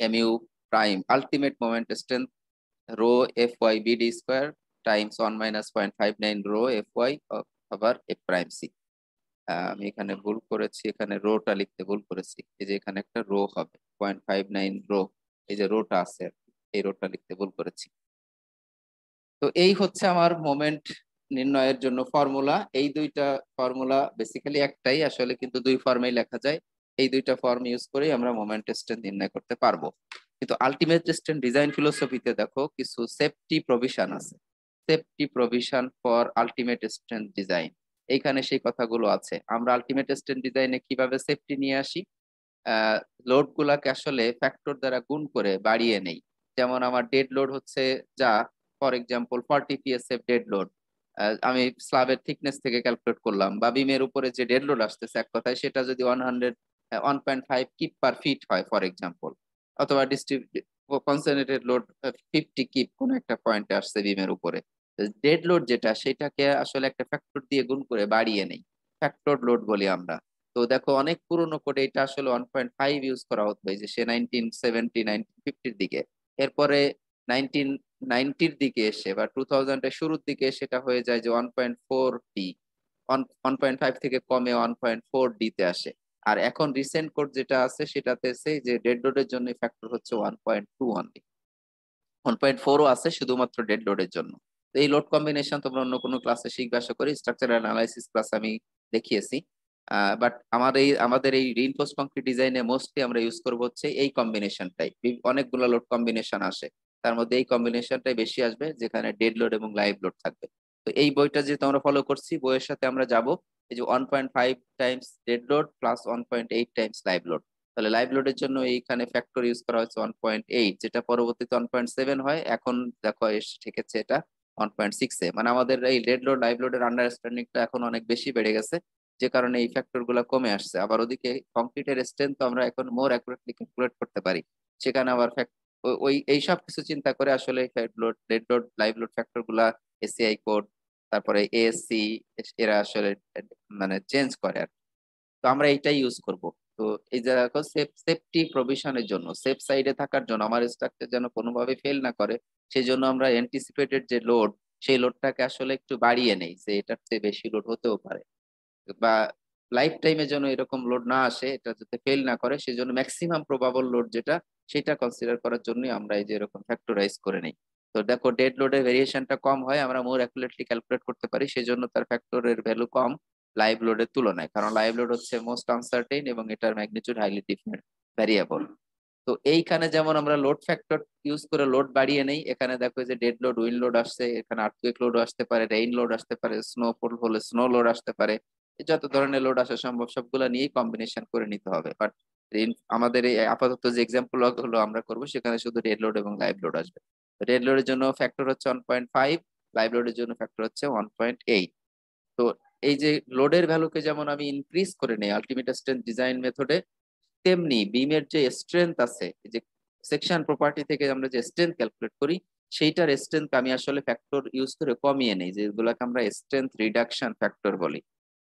M U prime ultimate moment strength rho F Y B D square times one minus point five nine rho F Y আবার F prime C আমি এখানে ভুল করেছি, এখানে রোটা লিখতে ভুল করেছি। এই যে এখানে একটা রো হবে পয়েন্ট ফাইভ নাইন রো এই যে রোটা আছে এই রোটা লিখতে ভুল করেছি। তো এই হচ্ছে আমার মোমেন্ট নির্ণয়ের জন্য ফর্মুলা এই দুইটা ফর্মুলা বেসিক্যালি একটাই, আসলে কিন্তু দুই ফর্মেই লেখা যায়। এই দুইটা ফর্ম ইউজ করেই আমরা মোমেন্ট স্ট্রেন্থ নির্ণয় করতে পারব। কিন্তু আলটিমেট স্ট্রেন্থ ডিজাইন ফিলোসফিতে দেখো, কিছু সেফটি প্রভিশন আছে। Safety provision for ultimate strength design এইখানে সেই কথাগুলো আছে। আমরা আলটিমেট স্ট্রেন্থ ডিজাইনে কীভাবে সেফটি নিয়ে আসি লোড গুলাকে আসলে ফ্যাক্টর দ্বারা গুণ করে বাড়িয়ে নেই। যেমন আমার ডেড লোড হচ্ছে যা for example forty PSF dead load আমি স্লাবের থিকনেস থেকে ক্যালকুলেট করলাম বা বিমের উপরে যে ডেড লোড আসতেছে এক কথায়, সেটা যদি one hundred one point five kip per feet হয় ফর এক্সাম্পল অথবা distribute concentrated load fifty kip কোনো একটা পয়েন্টে আসছে বিমের উপরে। ডেড লোড যেটা, সেটাকে আসলে একটা ফ্যাক্টর দিয়ে গুণ করে বাড়িয়ে নেই। ফ্যাক্টর লোড বলি আমরা। তো দেখো অনেক পুরনো কোডে এটা আসলে ওয়ান পয়েন্ট ফাইভ ইউজ করা হতো যে, সে নাইনটিন সেভেন্টি নাইনটিন ফিফটির দিকে। এরপরে নাইনটিন নাইনটির দিকে এসে বা টু থাউজেন্ডের শুরুর দিকে সেটা হয়ে যায় যে one point four D one point five থেকে কমে ওয়ান পয়েন্ট ফোর ডিতে আসে। আর এখন রিসেন্ট কোড যেটা আছে, সেটাতে এসে যে ডেড লোডের জন্য ফ্যাক্টর হচ্ছে one point two only one point ফোরও আছে শুধুমাত্র ডেড লোডের জন্য। এই লোড কম্বিনেশন তোমরা অন্য কোনো ক্লাসে শিখবে, আশা করি। স্ট্রাকচার অ্যানালাইসিস ক্লাস আমি দেখিয়েছি। বাট আমার এই, আমাদের এই রিইনফোর্স কংক্রিট ডিজাইনে মোস্টলি আমরা ইউজ করব হচ্ছে এই কম্বিনেশনটাই অনেকগুলো লোড কম্বিনেশন আসে। তার মধ্যে এই কম্বিনেশনটাই বেশি আসবে, যেখানে ডেড লোড এবং লাইভ লোড থাকবে। তো এই বইটা যেহেতু আমরা ফলো করছি, বইয়ের সাথে আমরা যাব। এই যে one point five times dead load plus one point eight times live load তাহলে লাইভ লোডের জন্য এইখানে ফ্যাক্টর ইউজ করা হয়েছে ওয়ান পয়েন্ট এইট যেটা পরবর্তীতে ওয়ান পয়েন্ট সেভেন হয়। এখন দেখো, এসে ঠেকেছে এটা। ওয়ান পয়েন্ট সিক্সে মানে আমাদের এই ডেড লোড লাইভ লোডের আন্ডারস্ট্যান্ডিংটা এখন অনেক বেশি বেড়ে গেছে, যে কারণে এই ফ্যাক্টরগুলো কমে আসছে। আবার ওদিকে কংক্রিটের স্ট্রেংথ আমরা এখন মোর অ্যাকুরেটলি ক্যালকুলেট করতে পারি। সেখানে আবার ওই, এই সব কিছু চিন্তা করে আসলে load dead load live load ফ্যাক্টরগুলা ACI code তারপরে এএসসি এরা আসলে মানে চেঞ্জ করে আর তো আমরা এইটাই ইউজ করব। তো এই যে দেখো সেফ সেফটি প্রভিশনের জন্য সেফ সাইডে থাকার জন্য, আমার স্ট্রাকচার যেন কোনোভাবে ফেল না করে সেই জন্য আমরা অ্যান্টিসিপেটেড যে লোড সেই লোডটাকে আসলে একটু বাড়িয়ে নেই, যে এটার চেয়ে বেশি লোড হতেও পারে। বা লাইফ টাইমে যেন এরকম লোড না আসে, এটা যাতে ফেল না করে সেই জন্য ম্যাক্সিমাম প্রবাবল লোড যেটা, সেটা কনসিডার করার জন্যই আমরা এই যে এরকম ফ্যাক্টরাইজ করে নেই। তো দেখো ডেড লোডের ভেরিয়েশনটা কম হয়, আমরা মোর অ্যাকুরেটলি ক্যালকুলেট করতে পারি সেই জন্য তার ফ্যাক্টরের ভ্যালু কম। লাইভ লোডের তুলনায়, কারণ লাইভ লোড হচ্ছে মোস্ট আনসার্টেইন এবং এটার ম্যাগনিটিউড হাইলি ডিফারেন্ট ভ্যারিয়েবল তো এইখানে যেমন আমরা লোড ফ্যাক্টর ইউজ করে লোড বাড়িয়ে নেই, এখানে দেখো যে ডেড লোড উইন লোড আসছে, এখানে আর্থকুইক লোড আসতে পারে রেইন লোড আসতে পারে স্নোফল হলে স্নো লোড আসতে পারে যত ধরনের লোড আসা সম্ভব সবগুলো নিয়েই কম্বিনেশন করে নিতে হবে। বাট আমাদের এই আপাতত যে এক্সাম্পল হলো আমরা করব, সেখানে শুধু ডেড লোড এবং লাইভ লোড আসবে। ডেড লোডের জন্য ফ্যাক্টর হচ্ছে ওয়ান পয়েন্ট ফাইভ লাইভ লোডের জন্য ফ্যাক্টর হচ্ছে ওয়ান পয়েন্ট এইট তো এই যে লোডের ভ্যালুকে যেমন আমি ইনক্রিজ করে নেই আলটিমেট স্ট্রেন্থ ডিজাইন মেথডে তেমনি বিমের যে স্ট্রেংথ আছে যে সেকশন প্রপার্টি থেকে আমরা যে স্ট্রেংথ ক্যালকুলেট করি, সেইটার স্ট্রেংথ আমি আসলে ফ্যাক্টর ইউজ করে কমিয়ে নেই যেগুলোকে আমরা স্ট্রেংথ রিডাকশন ফ্যাক্টর বলি।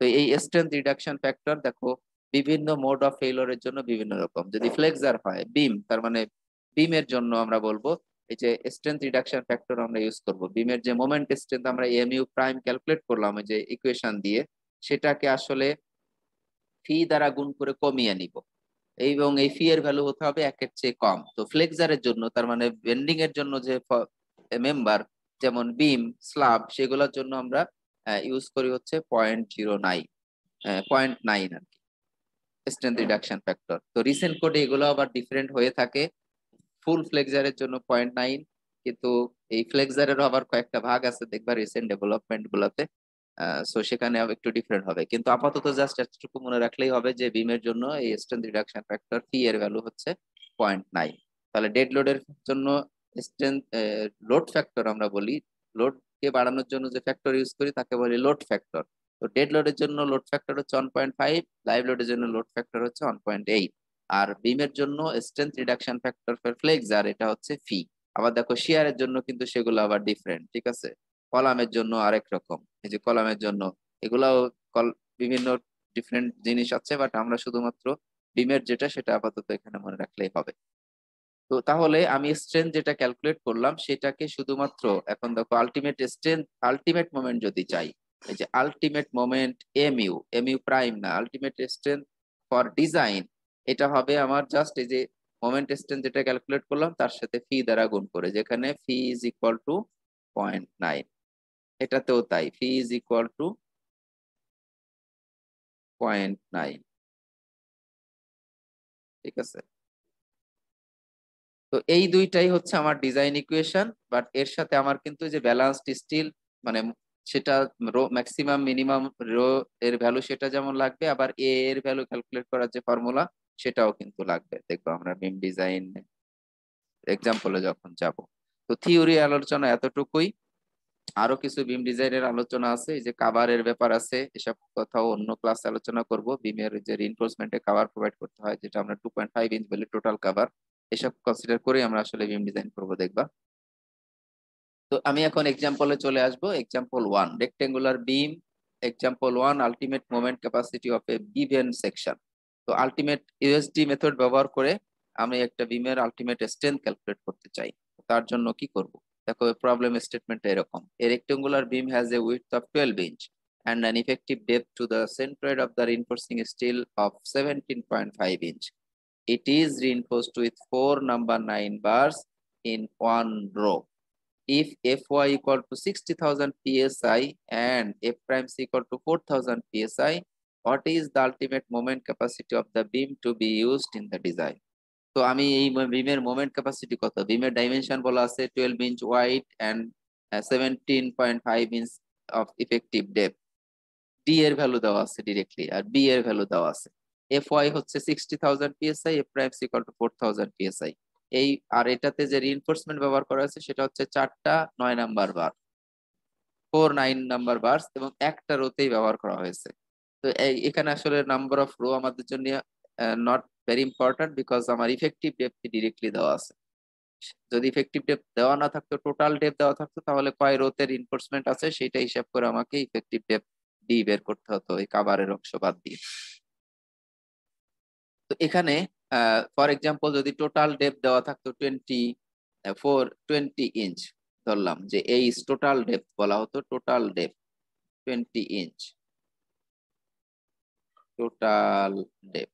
তো এই স্ট্রেংথ রিডাকশন ফ্যাক্টর দেখো, বিভিন্ন মোড অফ ফেইলরের জন্য বিভিন্ন রকম। যদি ফ্লেক্সার হয় বিম তার মানে বিমের জন্য আমরা বলব এই যে স্ট্রেংথ রিডাকশন ফ্যাক্টর আমরা ইউজ করব। বিমের যে মোমেন্ট স্ট্রেংথ আমরা এমইউ প্রাইম ক্যালকুলেট করলাম যে ইকুয়েশন দিয়ে, সেটাকে আসলে ফি দ্বারা গুণ করে কমিয়ে নিব। এবং এই ফি এর ভ্যালু হতে হবে একের চেয়ে কম। তো ফ্লেক্সারের জন্য, তার মানে বেন্ডিং এর জন্য যে মেম্বার যেমন বিম স্লাব সেগুলোর জন্য আমরা ইউজ করি হচ্ছে point zero nine point nine আর কি স্ট্রেন্থ রিডাকশন ফ্যাক্টর তো রিসেন্ট কোডে এগুলো আবার ডিফারেন্ট হয়ে থাকে। ফুল ফ্লেক্সারের জন্য পয়েন্ট নাইন কিন্তু এই ফ্লেক্সারেরও আবার কয়েকটা ভাগ আছে, দেখবা রিসেন্ট ডেভেলপমেন্ট গুলোতে। সো সেখানে একটু ডিফারেন্ট হবে। কিন্তু আপাতত জাস্ট এতটুকু মনে রাখলেই হবে যে বিমের জন্য এই স্ট্রেংথ রিডাকশন ফ্যাক্টর ফি এর ভ্যালু হচ্ছে পয়েন্ট নাইন তাহলে ডেড লোডের জন্য স্ট্রেংথ লোড ফ্যাক্টর আমরা বলি। লোড কে বাড়ানোর জন্য যে ফ্যাক্টর ইউজ করি, তাকে বলি লোড ফ্যাক্টর তো ডেড লোডের জন্য লোড ফ্যাক্টর হচ্ছে ওয়ান পয়েন্ট ফাইভ লাইভ লোডের জন্য লোড ফ্যাক্টর হচ্ছে ওয়ান পয়েন্ট এইট আর বিমের জন্য strength reduction factor for flexure এটা হচ্ছে ফি আবার দেখো শেয়ারের জন্য কিন্তু সেগুলো আবার ডিফারেন্ট ঠিক আছে? কলামের জন্য আরেক রকম। এই যে কলামের জন্য, এগুলাও বিভিন্ন ডিফারেন্ট জিনিস আছে বাট আমরা শুধুমাত্র বিমের যেটা, সেটা আপাতত এখানে মনে রাখলেই হবে। তো তাহলে আমি স্ট্রেংথ যেটা ক্যালকুলেট করলাম, সেটাকে শুধুমাত্র এখন দেখো আলটিমেট স্ট্রেংথ আলটিমেট মোমেন্ট যদি চাই, এই যে ultimate moment M U M U prime না আলটিমেট স্ট্রেংথ ফর ডিজাইন এটা হবে আমার জাস্ট এই যে মোমেন্ট স্ট্রেংথ যেটা ক্যালকুলেট করলাম, তার সাথে ফি দ্বারা গুণ করে, যেখানে phi is equal to point nine এটাতেও তাই phi is equal to point nine ঠিক আছে? তো এই দুইটাই হচ্ছে আমার ডিজাইন ইকুয়েশন বাট এর সাথে আমার কিন্তু যে ব্যালান্সড স্টিল মানে সেটা রো ম্যাক্সিমাম মিনিমাম রো এর ভ্যালু সেটা যেমন লাগবে, আবার এ এর ভ্যালু ক্যালকুলেট করার যে ফর্মুলা সেটাও কিন্তু লাগবে। দেখব আমরা বিম ডিজাইন এক্সাম্পলে যখন যাব। তো থিওরি আলোচনা এতটুকুই। আরও কিছু বিম ডিজাইনের আলোচনা আছে, এই যে কাভারের ব্যাপার আছে, এসব কথাও অন্য ক্লাসে আলোচনা করব। বিমের যে রিনফোর্সমেন্টে কাভার প্রোভাইড করতে হয়, যেটা আমরা টু পয়েন্ট ফাইভ ইঞ্চ বলি টোটাল কাভার এসব কনসিডার করে আমরা আসলে বিম ডিজাইন করব, দেখবা। তো আমি এখন এক্সাম্পলে চলে আসব। Example one rectangular beam example one ultimate moment capacity of a given section তো আলটিমেট ইউএসডি মেথড ব্যবহার করে আমি একটা বিমের আলটিমেট স্ট্রেন্থ ক্যালকুলেট করতে চাই। তার জন্য কি করব? দেখো প্রবলেম স্টেটমেন্টটা এরকম। A rectangular beam has a width of twelve inch and an effective depth to the centroid of the reinforcing steel of seventeen point five inch it is reinforced with four number nine bars in one row if F Y equal to sixty thousand PSI and F primes equal to four thousand PSI what is the ultimate moment capacity of the beam to be used in the design? তো আমি এই বিমের moment capacity কত? বিমের dimension বলা আছে 12 inch wide and 17.5 inch of effective depth D এর value দেওয়া আছে ডিরেক্টলি আর বি এর ভ্যালু দেওয়া আছে। এফ ওয়াই হচ্ছে sixty thousand PSI F prime equal to four thousand PSI এই, আর এটাতে যে রিইনফোর্সমেন্ট ব্যবহার করা আছে সেটা হচ্ছে চারটা নয় number bar four nine number bars এবং একটা রোতেই ব্যবহার করা হয়েছে। তো এখানে আসলে নাম্বার অফ রো আমাদের জন্য নট ভেরি ইম্পর্টেন্ট বিকজ আমার ইফেক্টিভ ডেপথ ডিরেক্টলি দেওয়া আছে। যদি ইফেক্টিভ ডেপ দেওয়া না থাকতো টোটাল ডেপ দেওয়া থাকতো, তাহলে কয় রোতের ইনফোর্সমেন্ট আছে সেটা হিসাব করে আমাকে ইফেক্টিভ ডেপ ডি বের করতে হতো এই কাবারের অংশ বাদ দিয়ে। তো এখানে ফর এক্সাম্পল যদি টোটাল ডেপ দেওয়া থাকতো টোয়েন্টি ফোর টোয়েন্টি ইঞ্চ ধরলাম যে এই টোটাল ডেপ বলা হতো total depth twenty inch total depth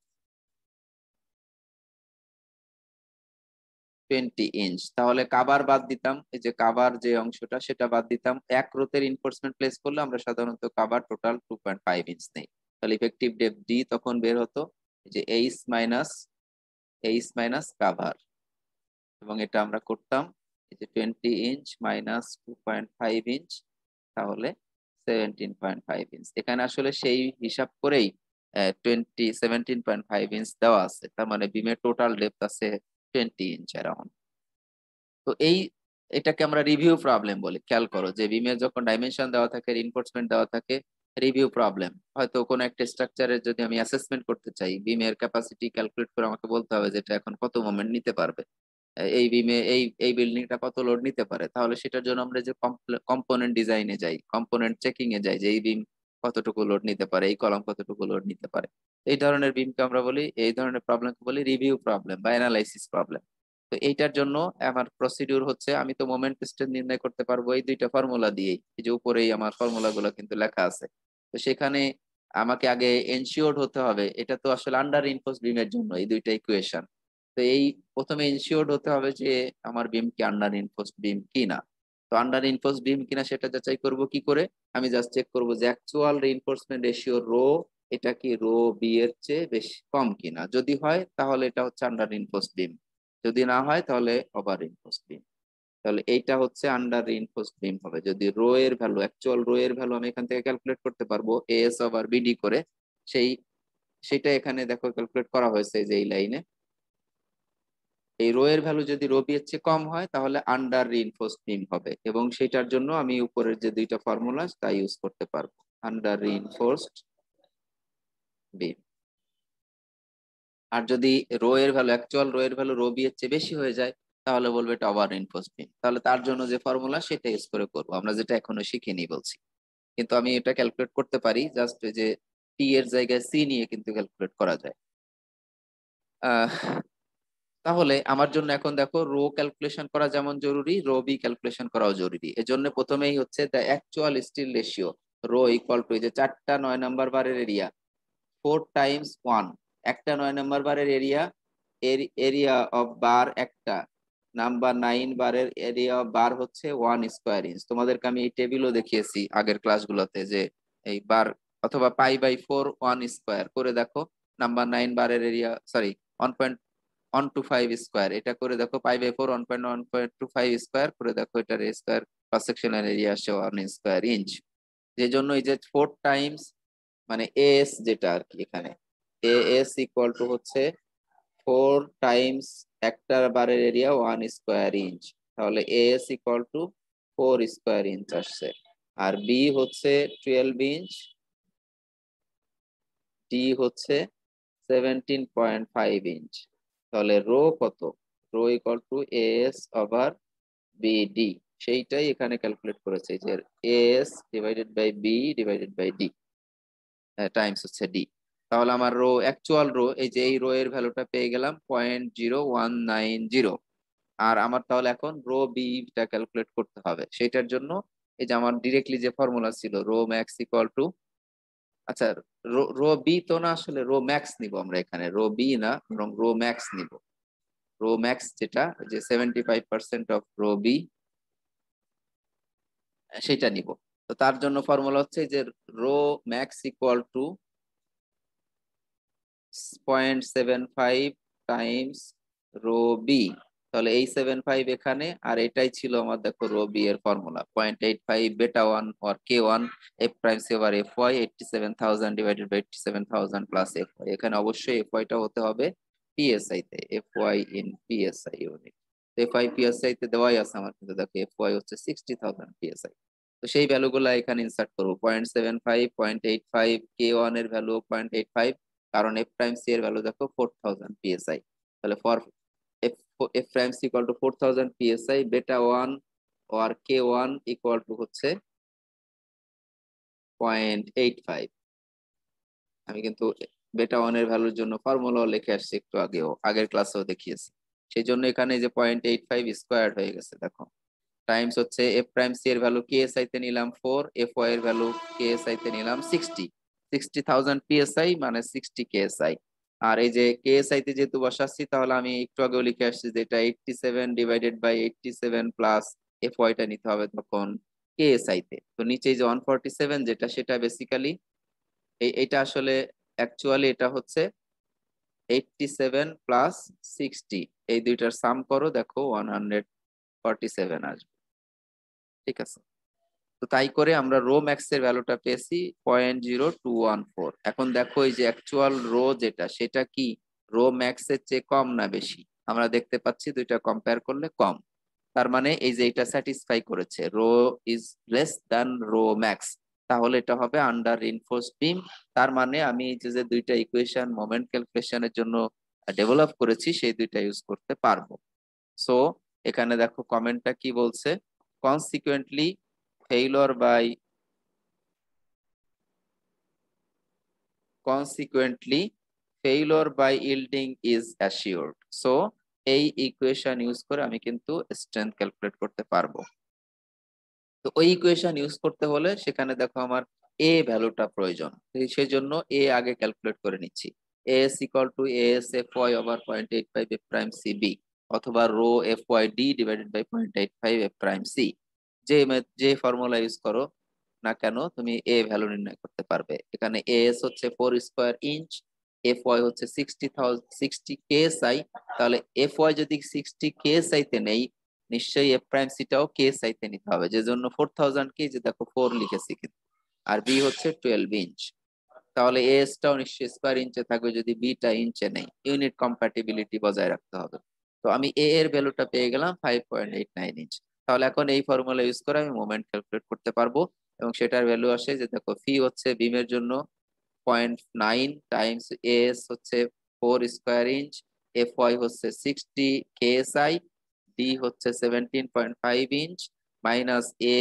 twenty inch তাহলে কাবার বাদ দিতাম, এই যে কাবার যে অংশটা, সেটা বাদ দিতাম। এক রোতের ইনফোর্সমেন্ট প্লেস করলে আমরা সাধারণত cover total two point five inch নেই। তাহলে ইফেক্টিভ ডেপ ডি তখন বের হতো যে H minus H minus cover এবং এটা আমরা করতাম, এই যে twenty inch minus two point five inch তাহলে সেভেন্টিন পয়েন্ট ফাইভ ইঞ্চ এখানে আসলে সেই হিসাব করেই twenty seventeen point five inch দেওয়া আছে। তার মানে বিমের টোটাল ডেপথ আছে টোয়েন্টি ইঞ্চ অ্যারাউন্ড তো এই, এটাকে আমরা রিভিউ প্রবলেম বলি। খেয়াল করো যে বিমের যখন ডাইমেনশন দেওয়া থাকে রিনফোর্সমেন্ট দেওয়া থাকে রিভিউ প্রবলেম হয়তো কোনো একটা স্ট্রাকচারের যদি আমি অ্যাসেসমেন্ট করতে চাই বিমের ক্যাপাসিটি ক্যালকুলেট করে আমাকে বলতে হবে যে এটা এখন কত মোমেন্ট নিতে পারবে। এই বিমে এই এই বিল্ডিংটা কত লোড নিতে পারে। তাহলে সেটার জন্য আমরা যে কম্পোনেন্ট ডিজাইনে যাই কম্পোনেন্ট চেকিং এ যাই, যে এই বিম কতটুকু লোড নিতে পারে, এই কলম কতটুকু লোড নিতে পারে। এই ধরনের বিমকে আমরা বলি, এই ধরনের প্রবলেমকে বলি রিভিউ প্রবলেম বা অ্যানালাইসিস প্রবলেম তো এইটার জন্য আমার প্রসিডিউর হচ্ছে, আমি তো মোমেন্ট স্ট্রেন্থ নির্ণয় করতে পারব এই দুইটা ফর্মুলা দিয়েই। এই যে উপরেই আমার ফর্মুলা গুলো কিন্তু লেখা আছে। তো সেখানে আমাকে আগে এনশিওর্ড হতে হবে, এটা তো আসলে আন্ডার ইনফোর্স বিমের জন্য এই দুইটা ইকুয়েশন তো এই প্রথমে এনশিওর্ড হতে হবে যে আমার বিম কি আন্ডার ইনফোর্স বিম কিনা। তো আন্ডার ইনফোর্স বিম কিনা সেটা যাচাই করব কি করে? আমি জাস্ট চেক করব যে অ্যাকচুয়াল রিইনফোর্সমেন্ট রেশিও রো, এটা কি রো বি এর চেয়ে বেশি কম কিনা? যদি হয়, তাহলে এটা হচ্ছে আন্ডার ইনফোর্স বিম যদি না হয়, তাহলে ওভার ইনফোর্স বিম তাহলে এইটা হচ্ছে আন্ডার ইনফোর্স বিম হবে। যদি রো এর ভ্যালু অ্যাকচুয়াল রো এর ভ্যালু আমি এখান থেকে ক্যালকুলেট করতে পারব এস ওভার বিডি করে, সেই, সেটা এখানে দেখো ক্যালকুলেট করা হয়েছে যে এই লাইনে। এই রো এর ভ্যালু যদি রো এর চেয়ে কম হয়, তাহলে আন্ডার রিইনফোর্সড বিম হবে এবং সেটার জন্য আমি উপরের যে দুইটা ফর্মুলা তা ইউজ করতে পারব। আন্ডার রিইনফোর্সড বিম আর যদি রো এর ভ্যালু অ্যাকচুয়াল রো এর ভ্যালু রো এর চেয়ে বেশি হয়ে যায়, তাহলে বলবে এটা ওভার রিইনফোর্সড বিম তাহলে তার জন্য যে ফর্মুলা সেটা ইউজ করে করব। আমরা যেটা এখনও শিখিনি বলছি। কিন্তু আমি এটা ক্যালকুলেট করতে পারি জাস্ট যে টি এর জায়গায় সি নিয়ে কিন্তু ক্যালকুলেট করা যায়। তাহলে আমার জন্য এখন দেখো রো ক্যালকুলেশন করা যেমন জরুরি রো বি ক্যালকুলেশন করাও জরুরি। এজন্য প্রথমেই হচ্ছে the actual steel ratio rho equal to যে চারটা নয় নাম্বার বারের এরিয়া ফোর টাইমস ওয়ান একটা নয় নাম্বার বারের এরিয়া এরিয়া অফ বার একটা নাম্বার নাইন বারের এরিয়া অফ বার হচ্ছে ওয়ান স্কোয়ার ইঞ্চ তোমাদেরকে আমি এই টেবিলও দেখিয়েছি আগের ক্লাসগুলোতে যে এই বার অথবা pi by four one square করে দেখো নাম্বার নাইন বারের area sorry one point one two five square এটা করে দেখো pi by four one point one point two five square করে দেখো এটার স্কোয়ার পার সেকশনের এরিয়া আসছে ওয়ান স্কোয়ার ইঞ্চ যে জন্য এই যে ফোর টাইমস মানে এস যেটা আর কি এখানে। এ এস ইকুয়াল টু হচ্ছে ফোর টাইমস একটা বারের এরিয়া ওয়ান স্কোয়ার ইঞ্চ তাহলে A S equal to four square inch আসছে। আর বি হচ্ছে টুয়েলভ ইঞ্চ ডি হচ্ছে সেভেন্টিন পয়েন্ট ফাইভ ইঞ্চ তাহলে রো কত? Rho equal to S over BD সেইটাই এখানে ক্যালকুলেট করেছে যে S divided by B divided by D times হচ্ছে ডি তাহলে আমার রো অ্যাকচুয়াল রো, এই যে এই রো এর ভ্যালুটা পেয়ে গেলাম point zero one nine zero আর আমার তাহলে এখন রো বিটা ক্যালকুলেট করতে হবে। সেটার জন্য এই যে আমার ডিরেক্টলি যে ফর্মুলা ছিল, রো ম্যাক্স ইকুয়াল টু আচ্ছা রো বি তো না আসলে রো ম্যাক্স নিব আমরা এখানে। রো বি না, বরং রো ম্যাক্স নিব। রো ম্যাক্স যেটা যে seventy five percent of rho B, সেটা নিব। তো তার জন্য ফর্মুলা হচ্ছে যে rho max equal to point seven five times rho B. তাহলে এই সেভেন ফাইভ এখানে, আর এটাই ছিল আমার দেখো রো বি এর formula point eight five beta one or K one F prime C over F Y eighty seven thousand divided by eighty seven thousand plus F Y এখানে অবশ্যই এফ ওয়াইটা হতে হবে পিএসআই তে F Y in PSI unit F I PSI তে দেওয়াই আছে আমার কিন্তু দেখো এফ ওয়াই হচ্ছে সিক্সটি থাউজেন্ড পিএসআই তো সেই ভ্যালুগুলো এখানে ইনসার্ট করব point seven five point eight five K ওয়ানের ভ্যালু পয়েন্ট এইট ফাইভ কারণ এফ প্রাইম সি এর ভ্যালু দেখো ফোর থাউজেন্ড পিএসআই তাহলে for F C equal to four thousand PSI beta one R K one equal to হচ্ছে point eight five আমি কিন্তু বেটা ওয়ানের ভ্যালুর জন্য ফর্মুলাও লিখে আসছি একটু আগেও, আগের ক্লাসেও দেখিয়েছি। সেই জন্য এখানে যে পয়েন্ট এইট ফাইভ স্কোয়ার হয়ে গেছে, দেখো। টাইমস হচ্ছে এফ প্রাইম সি এর ভ্যালু কে তে নিলাম ফোর এফ এর ভ্যালু আই তে নিলাম সিক্সটি সিক্সটি থাউজেন্ড পিএসআই মানে সিক্সটি কেএসআই আর এই যে কেএসআই তে যেহেতু বসাচ্ছি, তাহলে আমি একটু আগেও লিখে আসছি যে এটা eighty seven divided by eighty seven plus F ওয়াইটা নিতে হবে তখন কেএসআই তে। তো নিচে যে ওয়ান ফর্টি সেভেন যেটা, সেটা বেসিক্যালি এই এটা আসলে অ্যাকচুয়ালি এটা হচ্ছে এইটটি সেভেন প্লাস সিক্সটি এই দুইটার সাম করো, দেখো ওয়ান হান্ড্রেড ফর্টি সেভেন আসবে। ঠিক আছে? তো তাই করে আমরা রো ম্যাক্স এর ভ্যালুটা পেয়েছি point zero two one four এখন দেখো এই যে অ্যাকচুয়াল রো যেটা, সেটা কি? রো ম্যাক্স এর চেয়ে কম না বেশি? আমরা দেখতে পাচ্ছি দুইটা কম্পেয়ার করলে কম। তার মানে এই যে এটা স্যাটিসফাই করেছে, rho is less than rho max তাহলে এটা হবে আন্ডার ইনফোর্স বিম তার মানে আমি এই যে দুইটা ইকুয়েশন মোমেন্ট ক্যালকুলেশনের জন্য ডেভেলপ করেছি, সেই দুইটা ইউজ করতে পারব। সো এখানে দেখো কমেন্টটা কি বলছে? Consequently failure by consequently, failure by yielding is assured. So, এই ইকুয়েশন ইউজ করে আমি কিন্তু স্ট্রেংথ ক্যালকুলেট করতে পারব। তো ওই ইকুয়েশন ইউজ করতে হলে সেখানে দেখো আমার এ ভ্যালুটা প্রয়োজন। সেই জন্য এ আগে ক্যালকুলেট করে নিচ্ছি। S equal to S F Y over point eight five F prime C B অথবা rho F Y D divided by point eight five F prime C যে যে ফর্মুলা ইউজ করো না কেন, তুমি এ ভ্যালু নির্ণয় করতে পারবে। এখানে এস হচ্ছে four square inch F Y হচ্ছে সিক্সটি থাউজেন্ড সিক্সটি কেএসআই তাহলে এফ ওয়াই যদি সিক্সটি কেএসআই তে নেই, নিশ্চয়ই এফ প্রাইম সিটাও কেএসআই তে নিতে হবে। যে জন্য ফোর থাউজেন্ড কে যে দেখো ফোর লিখেছি কিন্তু। আর বি হচ্ছে টুয়েলভ ইঞ্চ তাহলে এসটাও নিশ্চয়ই স্কোয়ার ইঞ্চে থাকবে, যদি বিটা ইঞ্চে নেই। ইউনিট কম্প্যাটিবিলিটি বজায় রাখতে হবে। তো আমি এ এর ভ্যালুটা পেয়ে গেলাম five point eight nine inch তাহলে এখন এই ফর্মুলা ইউজ করে আমি মোমেন্ট ক্যালকুলেট করতে পারব। এবং সেটার ভ্যালু আসে যে দেখো ফি হচ্ছে বিমের জন্য পয়েন্ট নাইন টাইমস এস হচ্ছে four square inch F Y হচ্ছে সিক্সটি কেএসআই ডি হচ্ছে seventeen point five inch minus A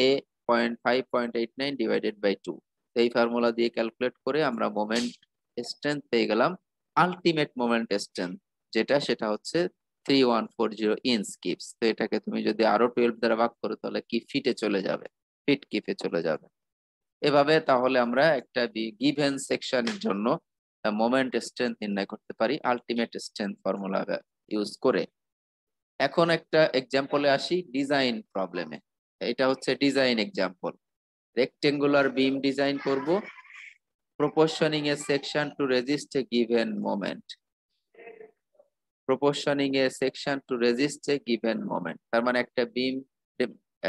point five point eight nine divided by two এই ফর্মুলা দিয়ে ক্যালকুলেট করে আমরা মোমেন্ট স্ট্রেংথ পেয়ে গেলাম। আলটিমেট মোমেন্ট স্ট্রেংথ যেটা সেটা হচ্ছে three one four zero inch kips তো এটাকে তুমি যদি আরও টুয়েলভ দ্বারা ভাগ করো, তাহলে কি ফিটে চলে যাবে? ফিট কিপে চলে যাবে। এভাবে তাহলে আমরা একটা গিভেন সেকশনের জন্য মোমেন্ট স্ট্রেংথ নির্ণয় করতে পারি আলটিমেট স্ট্রেংথ ফর্মুলা ইউজ করে। এখন একটা এক্সাম্পলে আসি ডিজাইন প্রবলেমে এটা হচ্ছে design example rectangular beam design করব। Proportioning a section to resist a given moment proportioning a section to resist a given moment তার মানে একটা বিম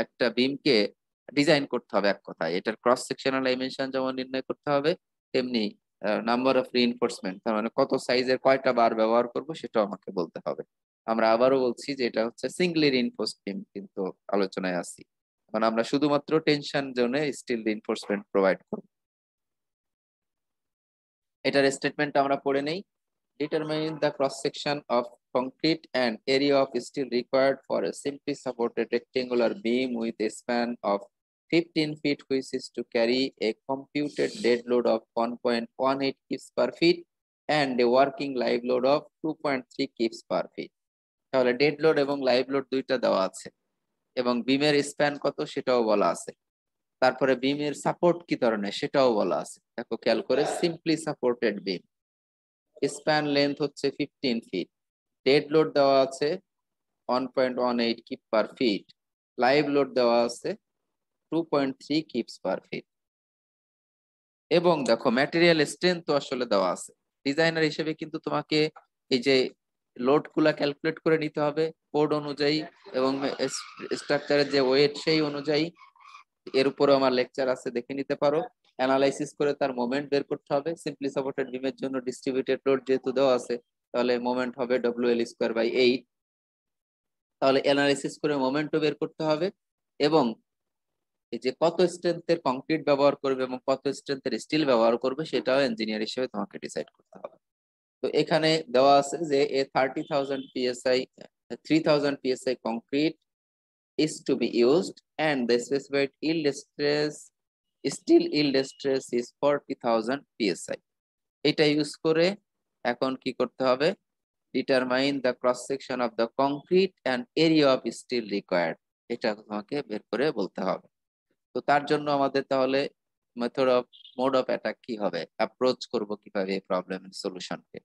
একটা বিমকে ডিজাইন করতে হবে এক কথায়। এটার ক্রস সেকশনাল ডাইমেনশন যেমন নির্ণয় করতে হবে, তেমনি নাম্বার অফ রিইনফোর্সমেন্ট তার মানে কত সাইজের কয়টা বার ব্যবহার করব সেটাও আমাকে বলতে হবে। আমরা আবারও বলছি যে এটা হচ্ছে সিঙ্গলি রিইনফোর্স বিম কিন্তু আলোচনায় আসি এখন আমরা শুধুমাত্র টেনশন জোনে স্টিল রিইনফোর্সমেন্ট প্রোভাইড করব। এটার স্টেটমেন্ট আমরা পড়ে নেই। Determine the cross section of concrete and area of steel required for a simply supported rectangular beam with a span of 15 feet which is to carry a computed dead load of 1.18 kips per feet and a working live load of 2.3 kips per feet তাহলে dead load এবং live load দুইটা দেওয়া আছে এবং বিমের span কত সেটাও বলা আছে তারপরে বিমের সাপোর্ট কি ধরনের সেটাও বলা আছে দেখো খেয়াল করে simply supported beam span length হচ্ছে ফিফটিন ফিট ডেড লোড দেওয়া আছে one point one eight kip per feet live load দেওয়া আছে two point three kips per feet এবং দেখো ম্যাটেরিয়াল স্ট্রেংথ তো আসলে দেওয়া আছে। ডিজাইনার হিসেবে কিন্তু তোমাকে এই যে লোডগুলা ক্যালকুলেট করে নিতে হবে। কোড অনুযায়ী এবং স্ট্রাকচারের যে ওয়েট সেই অনুযায়ী এর উপরে আমার লেকচার আছে, দেখে নিতে পারো। অ্যানালাইসিস করে তার মোমেন্ট বের করতে হবে। সিম্পলি সাপোর্টেড বিমের জন্য ডিস্ট্রিবিউটেড লোড যেহেতু দেওয়া আছে, তাহলে মোমেন্ট হবে W L square by eight তাহলে অ্যানালাইসিস করে মোমেন্টও বের করতে হবে এবং যে কত স্ট্রেংথের কংক্রিট ব্যবহার করবে এবং কত স্ট্রেংথের স্টিল ব্যবহার করবে সেটাও ইঞ্জিনিয়ার হিসেবে তোমাকে ডিসাইড করতে হবে। তো এখানে দেওয়া আছে যে a thirty thousand PSI three thousand PSI concrete is to be used and the specified yield stress steel yield stress is 40000 psi এটা ইউজ করে এখন কি করতে হবে? Determine the cross section of the concrete and area of steel required এটা তোমাকে বের করে বলতে হবে। তো তার জন্য আমাদের তাহলে method of mode of attack কি হবে? অ্যাপ্রোচ করব কীভাবে এই প্রবলেমের সলিউশনকে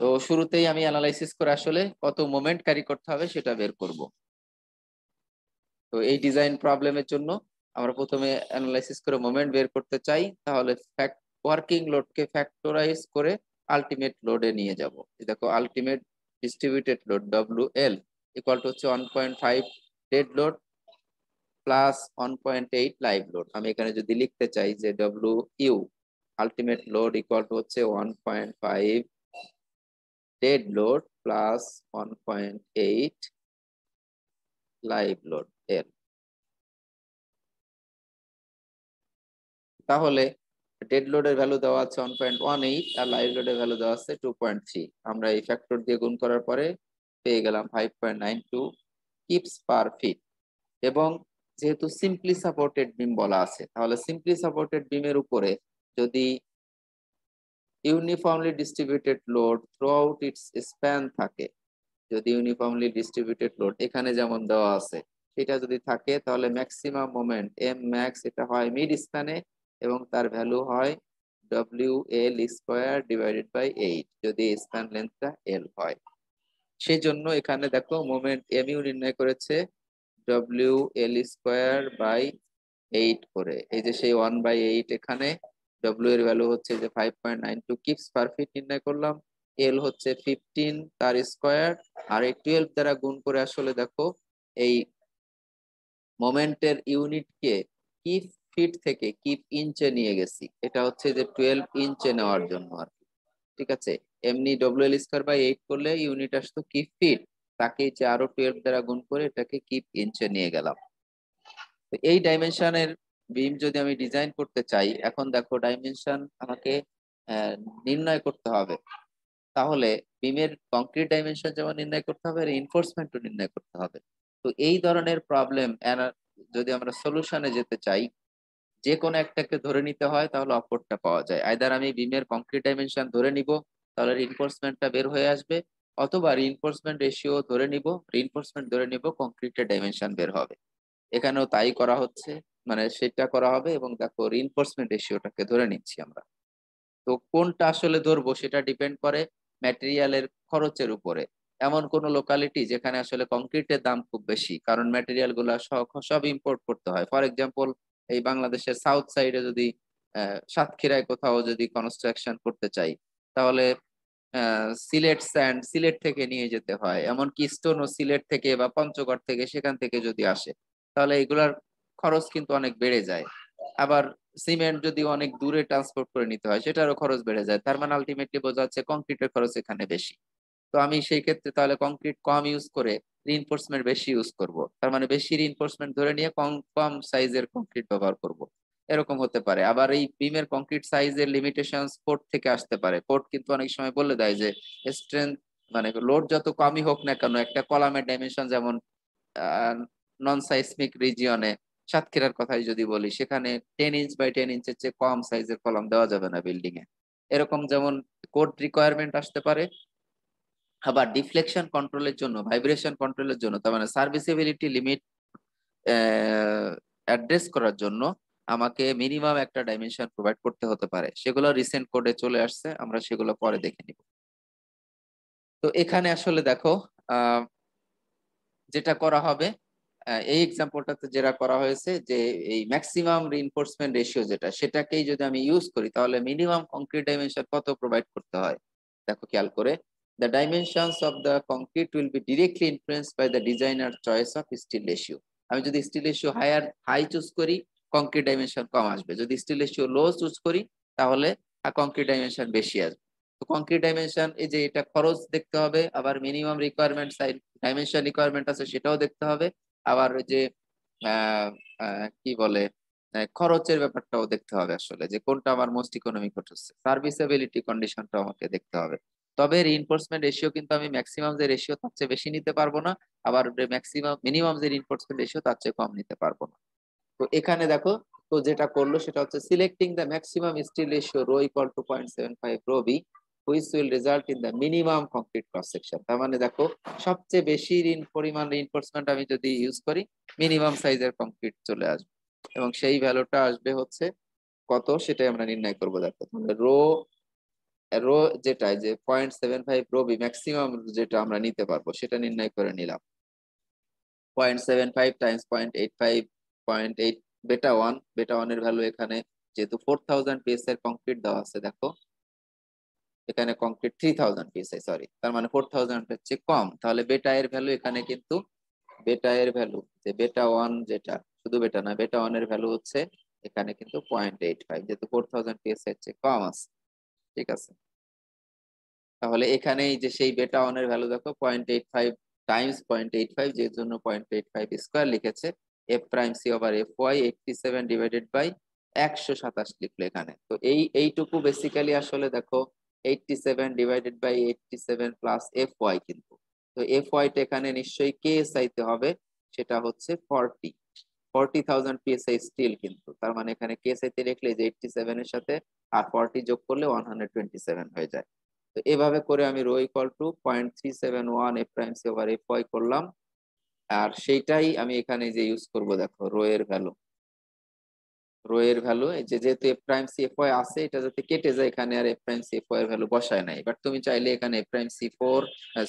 তো শুরুতেই আমি অ্যানালাইসিস করে আসলে কত মোমেন্ট ক্যারি করতে হবে সেটা বের করব। তো এই ডিজাইন প্রবলেমের জন্য আমরা প্রথমে অ্যানালাইসিস করে মোমেন্ট বের করতে চাই, তাহলে ফ্যাক্ট ওয়ার্কিং লোডকে ফ্যাক্টরাইজ করে আলটিমেট লোডে নিয়ে যাব। দেখো ultimate distributed load W L equal to হচ্ছে one point five dead load plus one point eight live load আমি এখানে যদি লিখতে চাই যে W U ultimate load equal to হচ্ছে one point five dead load plus 1.8 live load L তাহলে dead লোডের ভ্যালু দেওয়া আছে ওয়ান পয়েন্ট ওয়ান এইট আর লাইভ লোডের ভ্যালু দেওয়া আছে টু পয়েন্ট থ্রি আমরা এই ফ্যাক্টর দিয়ে গুণ করার পরে পেয়ে গেলাম five point nine two kips per feet এবং যেহেতু সিম্পলি সাপোর্টেড বিম বলা আছে, তাহলে সিম্পলি সাপোর্টেড বিমের উপরে যদি uniformly distributed load throughout its span থাকে, যদি ইউনিফর্মলি ডিস্ট্রিবিউটেড লোড এখানে যেমন দেওয়া আছে, সেটা যদি থাকে, তাহলে ম্যাক্সিমাম মোমেন্ট এম ম্যাক্স এটা হয় মিড স্প্যানে এবং তার ভ্যালু হয় W L square divided by eight যদি স্প্যান লেন্থটা এল হয়। সেই জন্য এখানে দেখো মোমেন্ট এম ইউ নির্ণয় করেছে W L square by eight করে। এই যে সেই ওয়ান বাই এইট এখানে ডব্লিউ এর ভ্যালু হচ্ছে যে five point nine two kips per feet নির্ণয় করলাম। এল হচ্ছে ফিফটিন তার স্কোয়ার আর এই টুয়েলভ দ্বারা গুণ করে আসলে দেখো এই মোমেন্টের ইউনিটকে কিপ ফিট থেকে কিপ ইঞ্চে নিয়ে গেছি। এটা হচ্ছে যে টুয়েলভ ইঞ্চে নেওয়ার জন্য আর কি। ঠিক আছে? এমনি W L square by eight করলে ইউনিট আসতো কিপ ফিট তাকে যে আরও টুয়েলভ দ্বারা গুণ করে এটাকে কিপ ইঞ্চে নিয়ে গেলাম। এই ডাইমেনশনের বিম যদি আমি ডিজাইন করতে চাই, এখন দেখো ডাইমেনশন আমাকে নির্ণয় করতে হবে। তাহলে বিমের কংক্রিট ডাইমেনশন যেমন নির্ণয় করতে হবে ইনফোর্সমেন্টও নির্ণয় করতে হবে। তো এই ধরনের প্রবলেম যদি আমরা সলিউশনে যেতে চাই যে কোনো একটাকে ধরে নিতে হয়, তাহলে অপরটা পাওয়া যায়। আইদার আমি বিমের কংক্রিট ডাইমেনশন ধরে নিব, তাহলে রিনফোর্সমেন্টটা বের হয়ে আসবে, অথবা রিনফোর্সমেন্ট রেশিও ধরে নিব রিনফোর্সমেন্ট ধরে নিব কংক্রিটের ডাইমেনশন বের হবে। এখানেও তাই করা হচ্ছে মানে সেটা করা হবে এবং দেখো রিনফোর্সমেন্ট রেশিওটাকে ধরে নিচ্ছি আমরা। তো কোনটা আসলে ধরবো সেটা ডিপেন্ড করে ম্যাটেরিয়ালের খরচের উপরে। এমন কোন লোকালিটি যেখানে আসলে কংক্রিটের দাম খুব বেশি, কারণ ম্যাটেরিয়ালগুলা সব ইম্পোর্ট করতে হয়। ফর এক্সাম্পল এই বাংলাদেশের সাউথ সাইডে যদি সাতক্ষীরায় কোথাও যদি কনস্ট্রাকশন করতে চাই, তাহলে সিলেট স্যান্ড সিলেট থেকে নিয়ে যেতে হয়। এমনকি স্টোন ও সিলেট থেকে বা পঞ্চগড় থেকে সেখান থেকে যদি আসে, তাহলে এগুলার খরচ কিন্তু অনেক বেড়ে যায়। আবার সিমেন্ট যদি অনেক দূরে ট্রান্সপোর্ট করে নিতে হয়, সেটারও খরচ বেড়ে যায়। তার মানে আলটিমেটলি বোঝা যাচ্ছে কংক্রিটের খরচ এখানে বেশি। তো আমি সেই ক্ষেত্রে তাহলে কংক্রিট কম ইউজ করে রিনফোর্সমেন্ট বেশি ইউজ করব। তার মানে বেশি রিনফোর্সমেন্ট ধরে নিয়ে কম কম সাইজের কংক্রিট ব্যবহার করব। এরকম হতে পারে। আবার এই বিমের কংক্রিট সাইজের লিমিটেশন কোর্ট থেকে আসতে পারে। কোর্ট কিন্তু অনেক সময় বলে দেয় যে স্ট্রেংথ মানে লোড যত কমই হোক না কেন, একটা কলামের ডাইমেনশন যেমন নন সাইসমিক রিজিয়নে সাতক্ষীরার কথাই যদি বলি, সেখানে টেন ইঞ্চ বাই টেন ইঞ্চের চেয়ে কম সাইজের কলাম দেওয়া যাবে না বিল্ডিং এ। এরকম যেমন কোড রিকোয়ারমেন্ট আসতে পারে আবার ডিফ্লেকশন কন্ট্রোলের জন্য ভাইব্রেশন কন্ট্রোলের জন্য, তার মানে সার্ভিসিবিলিটি লিমিট অ্যাড্রেস করার জন্য আমাকে মিনিমাম একটা ডাইমেনশন প্রোভাইড করতে হতে পারে। সেগুলো রিসেন্ট কোডে চলে আসছে, আমরা সেগুলো পরে দেখে নিব। তো এখানে আসলে দেখো যেটা করা হবে এই এক্সাম্পলটাতে যেটা করা হয়েছে যে এই ম্যাক্সিমাম রিইনফোর্সমেন্ট রেশিও যেটা, সেটাকেই যদি আমি ইউজ করি, তাহলে মিনিমাম কংক্রিট ডাইমেনশন কত প্রোভাইড করতে হয়? দেখো, খেয়াল করে the dimensions of the concrete will be directly influenced by the designer choice of steel ratio. আমি যদি steel ratio higher high choose করি কংক্রিট ডাইমেনশন কম আসবে। যদি স্টিল রেশিও লো চুজ করি, তাহলে কংক্রিট ডাইমেনশন বেশি আসবে। তো কংক্রিট ডাইমেনশন এই যে এটা খরচ দেখতে হবে, আবার minimum requirement side dimension requirement আছে, সেটাও দেখতে হবে। আবার যে কি বলে খরচের ব্যাপারটাও দেখতে হবে আসলে, যে কোনটা আমার মোস্ট ইকোনমিক হচ্ছে। সার্ভিসেবিলিটি কন্ডিশনটাও আমাকে দেখতে হবে। তবে রিইনফোর্সমেন্ট রেশিও কিন্তু আমি ম্যাক্সিমাম যে রেশিও তার চেয়ে বেশি নিতে পারব না, আবার ম্যাক্সিমাম মিনিমাম যে রিইনফোর্সমেন্ট রেশিও তার চেয়ে কম নিতে পারব না। তো এখানে দেখো, তো যেটা করল সেটা হচ্ছে selecting the maximum steel ratio rho equal to point seven five rho B which will result in the minimum concrete cross section তার মানে দেখো, সবচেয়ে বেশি ঋণ, পরিমাণ রিইনফোর্সমেন্ট আমি যদি ইউজ করি মিনিমাম সাইজের কংক্রিট চলে আসবে। এবং সেই ভ্যালুটা আসবে হচ্ছে কত, সেটাই আমরা নির্ণয় করব। দেখো রো রো যেটা যে point seven five rho B maximum যেটা আমরা নিতে পারব, সেটা নির্ণয় করে নিলাম। Point seven five times point eight five point eight beta one beta ওয়ানের ভ্যালু এখানে যেহেতু ফোর থাউজেন্ড পিএস এর কংক্রিট দেওয়া আছে, দেখো। এখানে concrete three thousand PSI sorry তার মানে ফোর থাউজেন্ড হচ্ছে কম। তাহলে বেটা এর ভ্যালু এখানে কিন্তু বেটা এর ভ্যালু যে বেটা ওয়ান যেটা, শুধু বেটা না বেটা ওয়ানের ভ্যালু হচ্ছে এখানে কিন্তু পয়েন্ট এইট ফাইভ যেহেতু ফোর থাউজেন্ড পিএসআই হচ্ছে কম আছে। ঠিক আছে? তাহলে এখানেই যে সেই বেটা অনের ভ্যালু দেখো point eight five times point eight five যে জন্য পয়েন্ট এইট ফাইভ স্কোয়ার লিখেছে F prime C over F Y eighty seven divided by একশো সাতাশ লিখলো এখানে। তো এই, এইটুকু বেসিক্যালি আসলে দেখো eighty seven divided by eighty seven plus F Y কিন্তু। তো এফ ওয়াইটা এখানে নিশ্চয়ই কে আইতে হবে, সেটা হচ্ছে forty forty thousand PSI steel কিন্তু। তার মানে এখানে কেস আইতে লিখলে যে এইটটি সেভেন এর সাথে আর ফর্টি যোগ করলে ওয়ান হান্ড্রেড টোয়েন্টি সেভেন হয়ে যায়। তো এভাবে করে আমি rho equal to point three seven one F prime C over F Y করলাম। আর সেইটাই আমি এখানে যে ইউজ করব, দেখো, রো এর ভ্যালু রো এর ভ্যালু যে যেহেতু F prime C F Y আছে, এটা যাতে কেটে যায়, এখানে আর F prime C F Y এর ভ্যালু বসায় নাই। বাট তুমি চাইলে এখানে F prime C four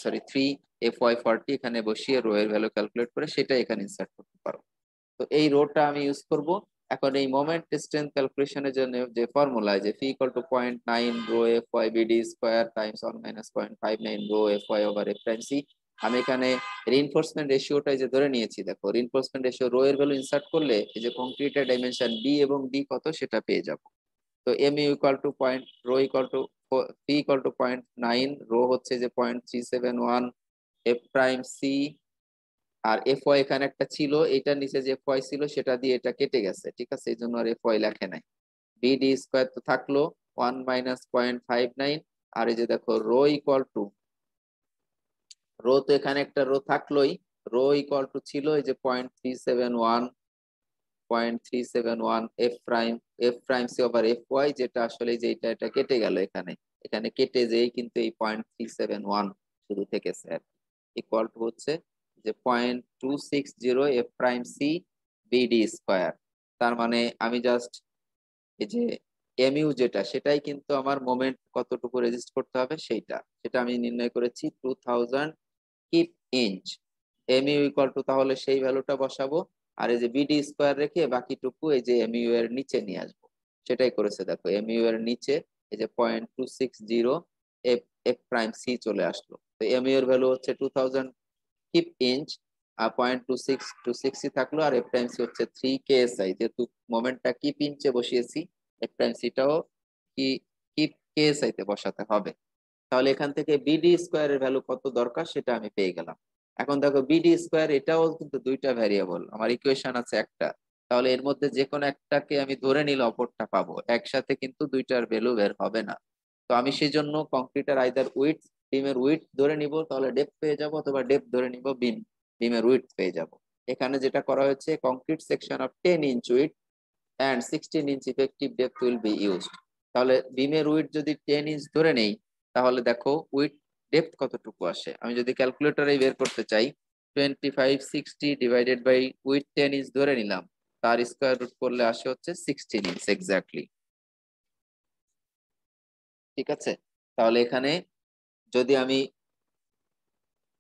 sorry three F Y forty এখানে বসিয়ে রো এর ভ্যালু ক্যালকুলেট করে সেটা এখানে ইনসার্ট করতে পারো। তো এই রোটা আমি ইউজ করব। এখন এই মোমেন্ট স্ট্রেংথ ক্যালকুলেশনের জন্য যে ফর্মুলা যে phi equal to point nine rho F Y BD square times one minus point five nine rho F Y over F prime C আমি এখানে রিইনফোর্সমেন্ট রেশিওটাই যে ধরে নিয়েছি, দেখো রিইনফোর্সমেন্ট রেশিও রো এর ভ্যালু ইনসার্ট করলে এই যে কংক্রিটের ডাইমেনশন বি এবং ডি কত সেটা পেয়ে যাব। তো M U equal to point rho equal to P equal to point nine rho হচ্ছে যে point three seven one F prime C আর এফ ওয়াই এখানে একটা ছিল এটার নিচে যে এফ ওয়াই ছিল, সেটা দিয়ে এটা কেটে গেছে, ঠিক আছে? এই জন্য আর এফ ওয়াই লেখে নাই। বিডি স্কোয়ার তো থাকল one minus point five nine আর এই যে দেখো রো ইকুয়াল টু রো তো এখানে একটা রো থাকলোই রো ইকুয়াল টু ছিল এই যে point three seven one point three seven one F prime F prime C over F Y যেটা আসলে যে এটা এটা কেটে গেল এখানে। এখানে কেটে যেই কিন্তু এই পয়েন্ট থ্রি সেভেন ওয়ান শুরু থেকেছে আর ইকুয়াল টু হচ্ছে যে point two six zero F prime C BD square তার মানে আমি জাস্ট এই যে এমইউ যেটা, সেটাই কিন্তু আমার মোমেন্ট কতটুকু রেজিস্ট করতে হবে সেইটা। সেটা আমি নির্ণয় করেছি two thousand kip inch MU equal to তাহলে সেই ভ্যালুটা বসাবো, আর এই যে বিডি স্কোয়ার রেখে বাকিটুকু এই যে এমইউ এর নিচে নিয়ে আসব। সেটাই করেছে, দেখো এমইউ এর নিচে এই যে point two six zero F F prime C চলে আসলো। তো এমইউ এর ভ্যালু হচ্ছে two thousand kip inch point two kip ইঞ্চে বসিয়েছি এফ প্রাইম সিটাও কি কিপ কে এস বসাতে হবে। তাহলে এখান থেকে বিডি স্কোয়ারের ভ্যালু কত দরকার সেটা আমি পেয়ে গেলাম। এখন দেখো বিডি স্কোয়ার এটাও কিন্তু দুইটা ভ্যারিয়েবল আমার ইকুয়েশন আছে একটা। তাহলে এর মধ্যে যে কোনো একটাকে আমি ধরে নিলে অপরটা পাবো। একসাথে কিন্তু দুইটার ভ্যালু বের হবে না। তো আমি সেই জন্য কংক্রিটের আইদার উইথ বিমের উইথ ধরে নিব, তাহলে ডেপ পেয়ে যাব অথবা ডেপ ধরে নিব বিম বিমের উইথ পেয়ে যাব। এখানে যেটা করা হয়েছে concrete section of ten inch width and sixteen inch effective depth will be used তাহলে বিমের উইথ যদি টেন ইঞ্চ ধরে নেই, তাহলে দেখো উইথ ডেপথ কতটুকু আসে? আমি যদি ক্যালকুলেটরে বের করতে চাই twenty five sixty divided by width ten inch ধরে নিলাম, তার স্কোয়ার রুট করলে আসে হচ্ছে সিক্সটিন ইঞ্চ এক্স্যাক্টলি ঠিক আছে? তাহলে এখানে যদি আমি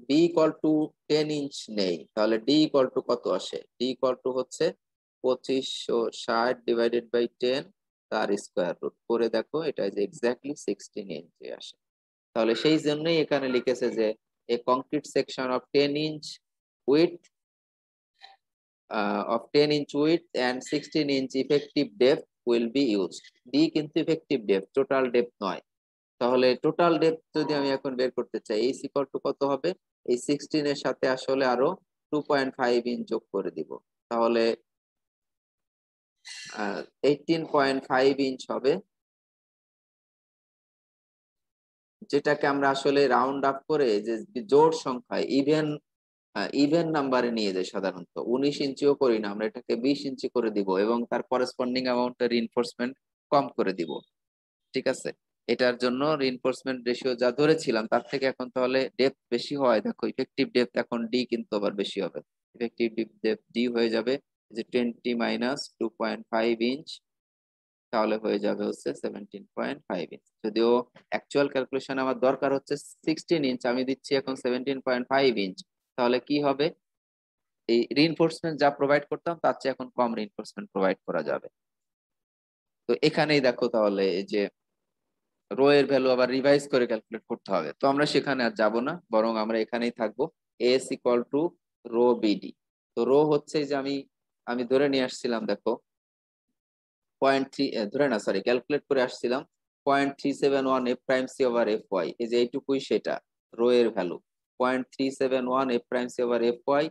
D equal to ten inch নেই, তাহলে ডি ইকুয়াল টু কত আসে? ডি ইকুয়াল টু হচ্ছে পঁচিশশো ষাট ডিভাইডেড বাই টেন তার স্কোয়ার রুট করে দেখো, এটা যে এক্স্যাক্টলি সিক্সটিন ইঞ্চে আসে। তাহলে সেই জন্যই এখানে লিখেছে যে a concrete section of ten inch width of ten inch width and sixteen inch effective depth will be used কিন্তু ইফেক্টিভ ডেপ টোটাল ডেপ নয়। তাহলে টোটাল ডেপ যদি আমি এখন বের করতে চাই এই সিকল টু কত হবে? এই সিক্সটিন এর সাথে আসলে আরও টু পয়েন্ট ফাইভ ইঞ্চ যোগ করে দিব। তাহলে এইটিন পয়েন্ট ফাইভ ইঞ্চ হবে। যেটাকে আমরা আসলে রাউন্ড আপ করে যে জোর সংখ্যায় ইভেন ইভেন নাম্বারে নিয়ে যাই সাধারণত। উনিশ ইঞ্চিও করি না, আমরা এটাকে বিশ ইঞ্চি করে দিব এবং তার করেসপন্ডিং অ্যামাউন্টের রিনফোর্সমেন্ট কম করে দিব। ঠিক আছে? এটার জন্য রিনফোর্সমেন্ট রেশিও যা ধরেছিলাম, তার থেকে এখন তাহলে ডেপথ বেশি হয়। দেখো ইফেক্টিভ ডেপথ এখন ডি কিন্তু আবার বেশি হবে। ইফেক্টিভ ডেপথ ডি হয়ে যাবে যে twenty minus two point five inch তাহলে হয়ে যাবে হচ্ছে সেভেন্টিন পয়েন্ট ফাইভ ইঞ্চ যদিও অ্যাকচুয়াল ক্যালকুলেশন আমার দরকার হচ্ছে সিক্সটিন ইঞ্চ আমি দিচ্ছি এখন সেভেন্টিন পয়েন্ট ফাইভ ইঞ্চ তাহলে কি হবে? এই রিনফোর্সমেন্ট যা প্রোভাইড করতাম, তার চেয়ে এখন কম রিনফোর্সমেন্ট প্রোভাইড করা যাবে। তো এখানেই দেখো তাহলে এই যে রো এর ভ্যালু আবার রিভাইজ করে ক্যালকুলেট করতে হবে। তো আমরা সেখানে আর যাব না, বরং আমরা এখানেই থাকব। S equal to rho BD তো রো হচ্ছে যে আমি আমি ধরে নিয়ে আসছিলাম, দেখো পয়েন্ট থ্রি ধরে না সরি ক্যালকুলেট করে আসছিলাম point three seven one F prime C over F Y এই যে এইটুকুই সেটা রো এর value point three seven one F prime C over F Y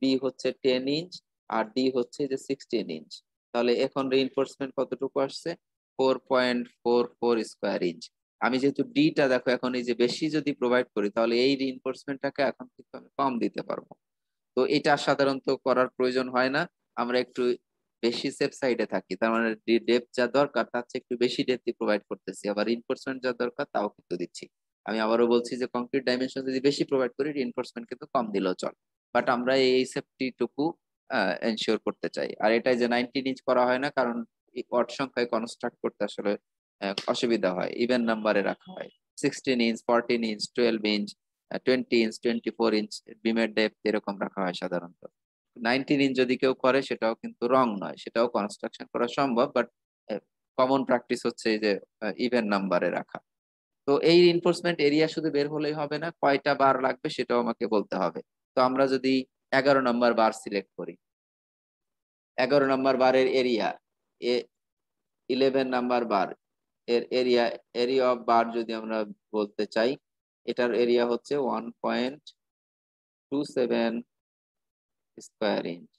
B হচ্ছে টেন ইঞ্চ আর ডি হচ্ছে যে সিক্সটিন ইঞ্চ তাহলে এখন রিইনফোর্সমেন্ট কতটুকু আসছে? Four point four four square inch আমি যেহেতু ডিটা দেখো, এখন এই যে বেশি যদি প্রোভাইড করি, তাহলে এই রিইনফোর্সমেন্টটাকে এখন কিন্তু আমি কম দিতে পারব। তো এটা সাধারণত করার প্রয়োজন হয় না। আমরা একটু বেশি সেফ সাইডে থাকি, তার মানে ডেপ যা দরকার, তার চেয়ে একটু বেশি ডেপথ প্রোভাইড করতেছি। আবার রিইনফোর্সমেন্ট যা দরকার, তাও কিন্তু দিচ্ছি। আমি আবারও বলছি যে কংক্রিট ডাইমেনশন যদি বেশি প্রোভাইড করি রিইনফোর্সমেন্ট কিন্তু কম দিলেও চল। বাট আমরা এই সেফটিটুকু এনশিওর করতে চাই। আর এটাই যে নাইনটিন ইঞ্চ করা হয় না, কারণ ওয়াট সংখ্যায় কনস্ট্রাক্ট করতে আসলে অসুবিধা হয়। ইভেন নাম্বারে রাখা হয়। Sixteen inch fourteen inch twelve inch twenty inch twenty four inch বিমের ডেপ এরকম রাখা হয় সাধারণত। নাইনটিন ইঞ্চ যদি কেউ করে, সেটাও কিন্তু রং নয়। সেটাও কনস্ট্রাকশন করা সম্ভব বাট কমন প্র্যাকটিস হচ্ছে যে ইভেন নাম্বারে রাখা। তো এই ইনফোর্সমেন্ট এরিয়া শুধু বের হলেই হবে না, কয়টা বার লাগবে সেটাও আমাকে বলতে হবে। তো আমরা যদি এগারো নম্বর বার সিলেক্ট করি। এগারো নম্বর বারের এরিয়া ইলেভেন নাম্বার বার এর এরিয়া এরিয়া অফ বার যদি আমরা বলতে চাই, এটার এরিয়া হচ্ছে one point two seven square inch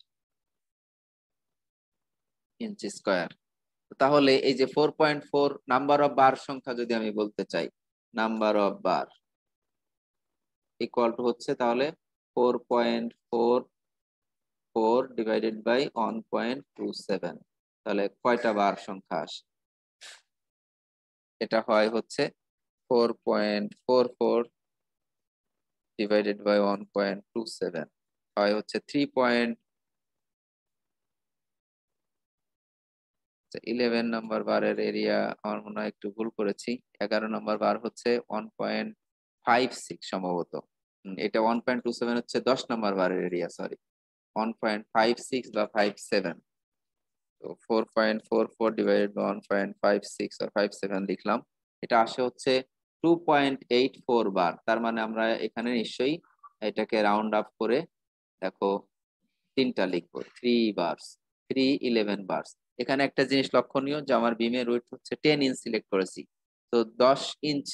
inch square তাহলে এই যে four point four number of bar সংখ্যা যদি আমি বলতে চাই number of bar equal to হচ্ছে তাহলে four point four four divided by one point two seven তাহলে কয়টা বার সংখ্যা আসে? এটা হয় হচ্ছে four point four four divided by one point two seven হয় হচ্ছে থ্রি পয়েন্ট ইলেভেন নম্বর বারের এরিয়া আমার মনে হয় একটু ভুল করেছি। এগারো নম্বর বার হচ্ছে ওয়ান পয়েন্ট ফাইভ সিক্স সম্ভবত। এটা ওয়ান পয়েন্ট টু সেভেন হচ্ছে দশ নম্বর বারের area sorry one point five six বা ফাইভ সেভেন তো four point four four divided one point five six আর ফাইভ সেভেন লিখলাম। এটা আসে হচ্ছে two point eight four bar. তার মানে আমরা এখানে নিশ্চয়ই এটাকে রাউন্ড আপ করে দেখো তিনটা লিখব। Three bars three eleven bars এখানে একটা জিনিস লক্ষণীয় যে আমার বিমের ওয়েট হচ্ছে টেন ইঞ্চ সিলেক্ট করেছি। তো দশ ইঞ্চ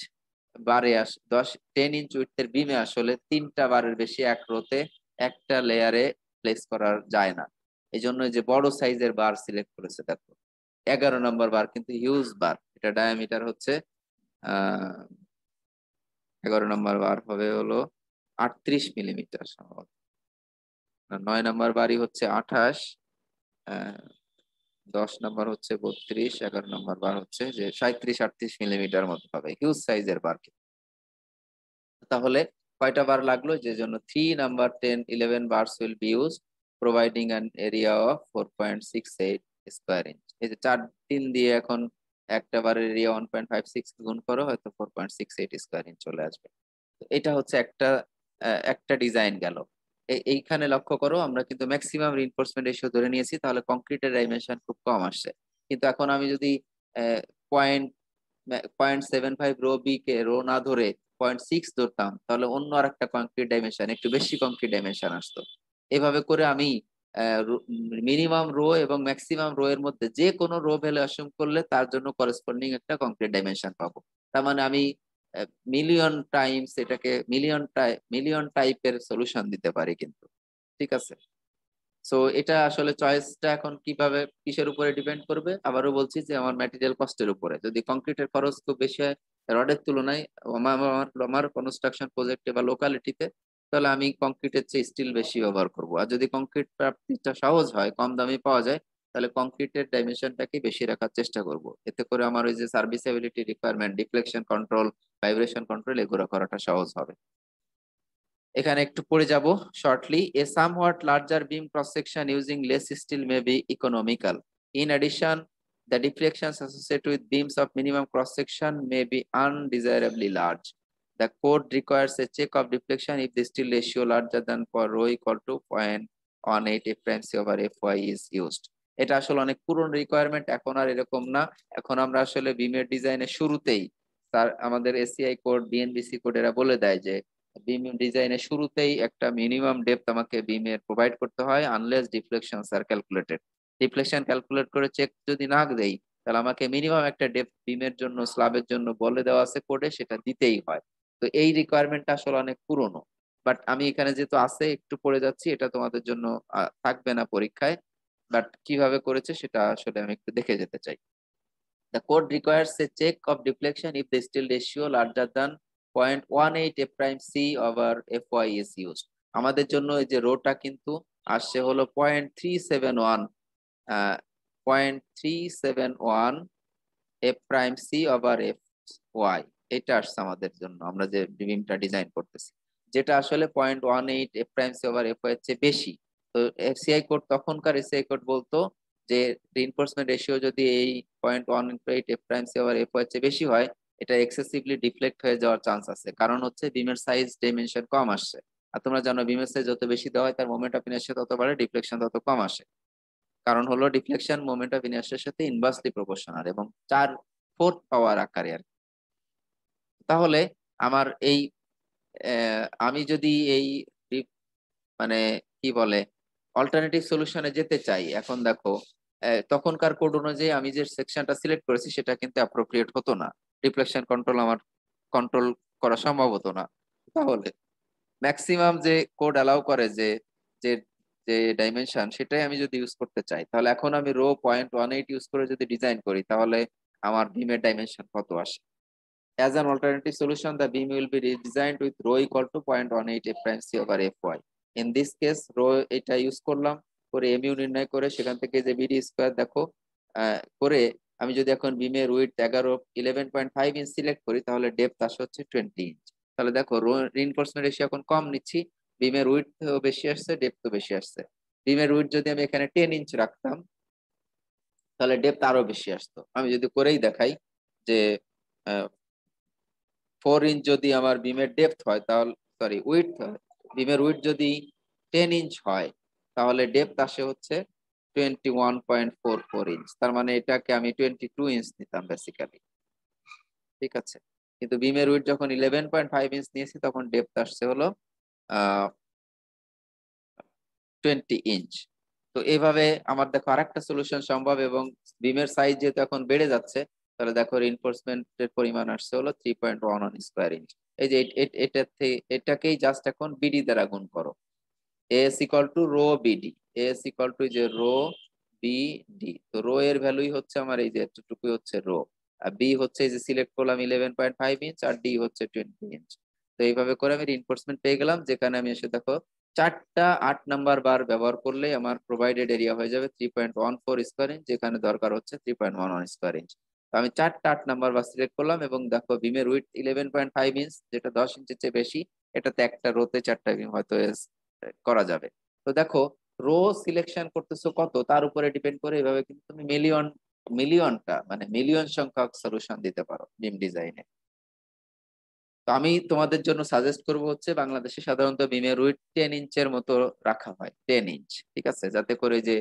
বারে আস, দশ টেন ইঞ্চ উইথের বিমে আসলে তিনটা বারের বেশি এক রোতে একটা লেয়ারে প্লেস করা যায় না। এই জন্য যে বড় সাইজের বার সিলেক্ট করেছে, দেখো। এগারো নম্বর বার কিন্তু হিউজ বার। এটা ডায়ামিটার হচ্ছে, আহ, এগারো নম্বর বার হবে হলো আটত্রিশ মিলিমিটার সম্ভবত। নয় নম্বর বারই হচ্ছে আঠাশ দশ নম্বর হচ্ছে বত্রিশ, এগারো নম্বর বার হচ্ছে যে সাঁত্রিশ আটত্রিশ মিলিমিটার মতো হবে হিউজ সাইজের বার তাহলে কয়টা বার লাগল? যে জন্য three number ten eleven bars will be use of four point six eight square inch এই যে চার তিন দিয়ে এখন একটা বারের area one point five six গুণ করো, হয়তো four point six eight square inch চলে আসবে। এটা হচ্ছে একটা একটা ডিজাইন গেল। এইখানে লক্ষ্য করো, আমরা কিন্তু ম্যাক্সিমাম রিনফোর্সমেন্ট রেশিও ধরে নিয়েছি, তাহলে কংক্রিটের ডাইমেনশন খুব কম আসছে। কিন্তু এখন আমি যদি point point seven five rho B কে রো না ধরে পয়েন্ট সিক্স ধরতাম, তাহলে অন্য আর একটা কংক্রিট ডাইমেনশন একটু বেশি কংক্রিট ডাইমেনশন আসতো। এভাবে করে আমি মিনিমাম রো এবং ম্যাক্সিমাম রো এর মধ্যে যে কোনো রো ভ্যালু অ্যাসিউম করলে তার জন্য করেসপন্ডিং একটা কংক্রিট ডাইমেনশন পাবো। তার মানে আমি মিলিয়ন টাইমস এটাকে মিলিয়ন টাই মিলিয়ন টাইপের সলিউশন দিতে পারি কিন্তু। ঠিক আছে? সো এটা আসলে চয়েসটা এখন কীভাবে কিসের উপরে ডিপেন্ড করবে? আবারও বলছি যে আমার ম্যাটেরিয়াল কস্টের উপরে। যদি কংক্রিটের খরচ খুব বেশি হয় রডের তুলনায়, আমার আমার কনস্ট্রাকশন প্রজেক্টে বা লোকালিটিতে তাহলে আমি কংক্রিটের চেয়ে স্টিল বেশি ব্যবহার করব। আর যদি কংক্রিট প্রাপ্তিটা সহজ হয়, কম দামে পাওয়া যায়, তাহলে কংক্রিটের ডাইমেনশনটাকে বেশি রাখার চেষ্টা করব। এতে করে আমার ওই যে serviceability requirement deflection control vibration control এগুলো করাটা সহজ হবে। এখানে একটু পড়ে যাব shortly a somewhat larger beam cross section using less steel may be economical in addition the deflections associated with beams of minimum cross section may be undesirably large. The code requires a check of deflection if the steel ratio larger than for rho equal to 0.18 FMC over FY is used. এটা আসলে অনেক পুরনো requirement এখন আর এরকম না। এখন আমরা আসলে বিমের ডিজাইনের শুরুতেই তার আমাদের এসিআই কোড বিএনবিসি কোড এরা বলে দেয় যে বিম ডিজাইনের শুরুতেই একটা মিনিমাম ডেপথ আমাকে বিমের প্রোভাইড করতে হয় unless deflection are calculated deflection calculate করে চেক যদি না দেই, তাহলে আমাকে মিনিমাম একটা ডেপথ বিমের জন্য স্ল্যাবের জন্য বলে দেওয়া আছে কোডে সেটা দিতেই হয়। তো এই রিকোয়ারমেন্টটা আসলে অনেক পুরনো। বাট আমি এখানে যেহেতু আছে, একটু পড়ে যাচ্ছি, এটা তোমাদের জন্য থাকবে না পরীক্ষায়। বাট কীভাবে করেছে সেটা আসলে আমি একটু দেখে যেতে চাই। The code requires a check of a if of steel if the steel point one eight 0.18 prime C c F Y is use আমাদের জন্য এই যে রোটা কিন্তু আসছে হলো point three seven one point three seven one F prime C over F Y এটা আসছে আমাদের জন্য, আমরা যে বিমটা ডিজাইন করতেছি। যেটা আসলে point one eight F prime C over F Y চেয়ে বেশি। তো এফসিআই কোড তখনকার এসিআই কোড বলতো যে রিইনফোর্সমেন্ট রেশিও যদি এই point one eight F prime C over F Y চেয়ে বেশি হয়, এটা এক্সেসিভলি ডিফ্লেক্ট হয়ে যাওয়ার চান্স আছে। কারণ হচ্ছে বিমের সাইজ ডাইমেনশন কম আসছে। আর তোমরা জানো বিমের সাইজ যত বেশি দেওয়া হয়, তার মোমেন্ট অফ ইনার্সিয়া তত বাড়ে ডিফ্লেকশন তত কম আসে। কারণ হলো ডিফ্লেকশন মোমেন্ট অফ ইনার্সিয়ার সাথে ইনভার্সলি প্রপোর্শনাল এবং চার ফোর্থ পাওয়ার আকারে আর তাহলে আমার এই আমি যদি এই মানে কি বলে অল্টারনেটিভ সলিউশনে যেতে চাই, এখন দেখো তখনকার কোড অনুযায়ী আমি যে সেকশনটা সিলেক্ট করেছি সেটা কিন্তু অ্যাপ্রোপ্রিয়েট হতো না। রিফ্লেকশন কন্ট্রোল আমার কন্ট্রোল করা সম্ভব হতো না। তাহলে ম্যাক্সিমাম যে কোড অ্যালাউ করে যে যে যে ডাইমেনশন সেটাই আমি যদি ইউজ করতে চাই, তাহলে এখন আমি rho point one eight use করে যদি ডিজাইন করি, তাহলে আমার ভিমের ডাইমেনশন কত আসে? As an alternative solution, the beam will be redesigned with rho equal to 0.18 f prime c over fy. In this case, rho এটা ইউজ করলাম করে এমইউ নির্ণয় করে সেখান থেকে যে বিডি স্কোয়ার দেখো করে আমি যদি এখন বিমের উইথ এগারো eleven point five inch select করি তাহলে ডেপথ আসে হচ্ছে টোয়েন্টি ইঞ্চ তাহলে দেখো রিনফোর্সমেন্ট রেশিও এখন কম নিচ্ছি বিমের উইথ বেশি আসছে ডেপথ বেশি আসছে। বিমের উইথ যদি আমি এখানে টেন ইঞ্চ রাখতাম তাহলে ডেপথ আরও বেশি আসতো। আমি যদি করেই দেখাই যে ফোর ইঞ্চ যদি আমার বিমের ডেপথ হয়, তাহলে সরি উইথ বিমের উইথ যদি টেন ইঞ্চ হয়, তাহলে ডেপথ আসে হচ্ছে twenty one point four four inch তার মানে এটাকে আমি টোয়েন্টি টু ইঞ্চ নিতাম বেসিক্যালি ঠিক আছে? কিন্তু বিমের উইথ যখন ইলেভেন পয়েন্ট ফাইভ ইঞ্চ নিয়েছি, তখন ডেপথ আসছে হলো টোয়েন্টি ইঞ্চ তো এইভাবে আমার দেখো আরেকটা সলিউশন সম্ভব এবং বিমের সাইজ যেহেতু এখন বেড়ে যাচ্ছে তাহলে দেখো রিনফোর্সমেন্টের পরিমাণ আসছে হলো three point one one square inch এই যে এটা থেকে এটাকেই জাস্ট এখন বিডি দ্বারা গুণ করো। S equal to rho BD S equal to যে রো বি ডি তো রো এর ভ্যালুই হচ্ছে আমার এই যে এতটুকুই হচ্ছে রো আর বি হচ্ছে এই যে সিলেক্ট করলাম ইলেভেন পয়েন্ট ফাইভ ইঞ্চ আর ডি হচ্ছে টোয়েন্টি ইঞ্চ তো এইভাবে করে আমি রিনফোর্সমেন্ট পেয়ে গেলাম, যেখানে আমি এসে দেখো চারটা আট নাম্বার বার ব্যবহার করলে আমার প্রোভাইডেড এরিয়া হয়ে যাবে three point one four square inch যেখানে দরকার হচ্ছে three point one one square inch আমি চারটা আট নাম্বার বার সিলেক্ট করলাম এবং দেখো বিমের width eleven point five inch যেটা দশ ইঞ্চের চেয়ে বেশি, এটাতে একটা রোতে চারটা বিম হয়তো করা যাবে। তো দেখো রো সিলেকশন করতেছো কত, তার উপরে ডিপেন্ড করে এভাবে কিন্তু তুমি মিলিয়ন মিলিয়নটা মানে মিলিয়ন সংখ্যক সলিউশন দিতে পারো বিম ডিজাইনে তো আমি তোমাদের জন্য সাজেস্ট করব হচ্ছে বাংলাদেশে সাধারণত বিমের উইথ টেন ইঞ্চের মতো রাখা হয় টেন ইঞ্চ ঠিক আছে? যাতে করে যে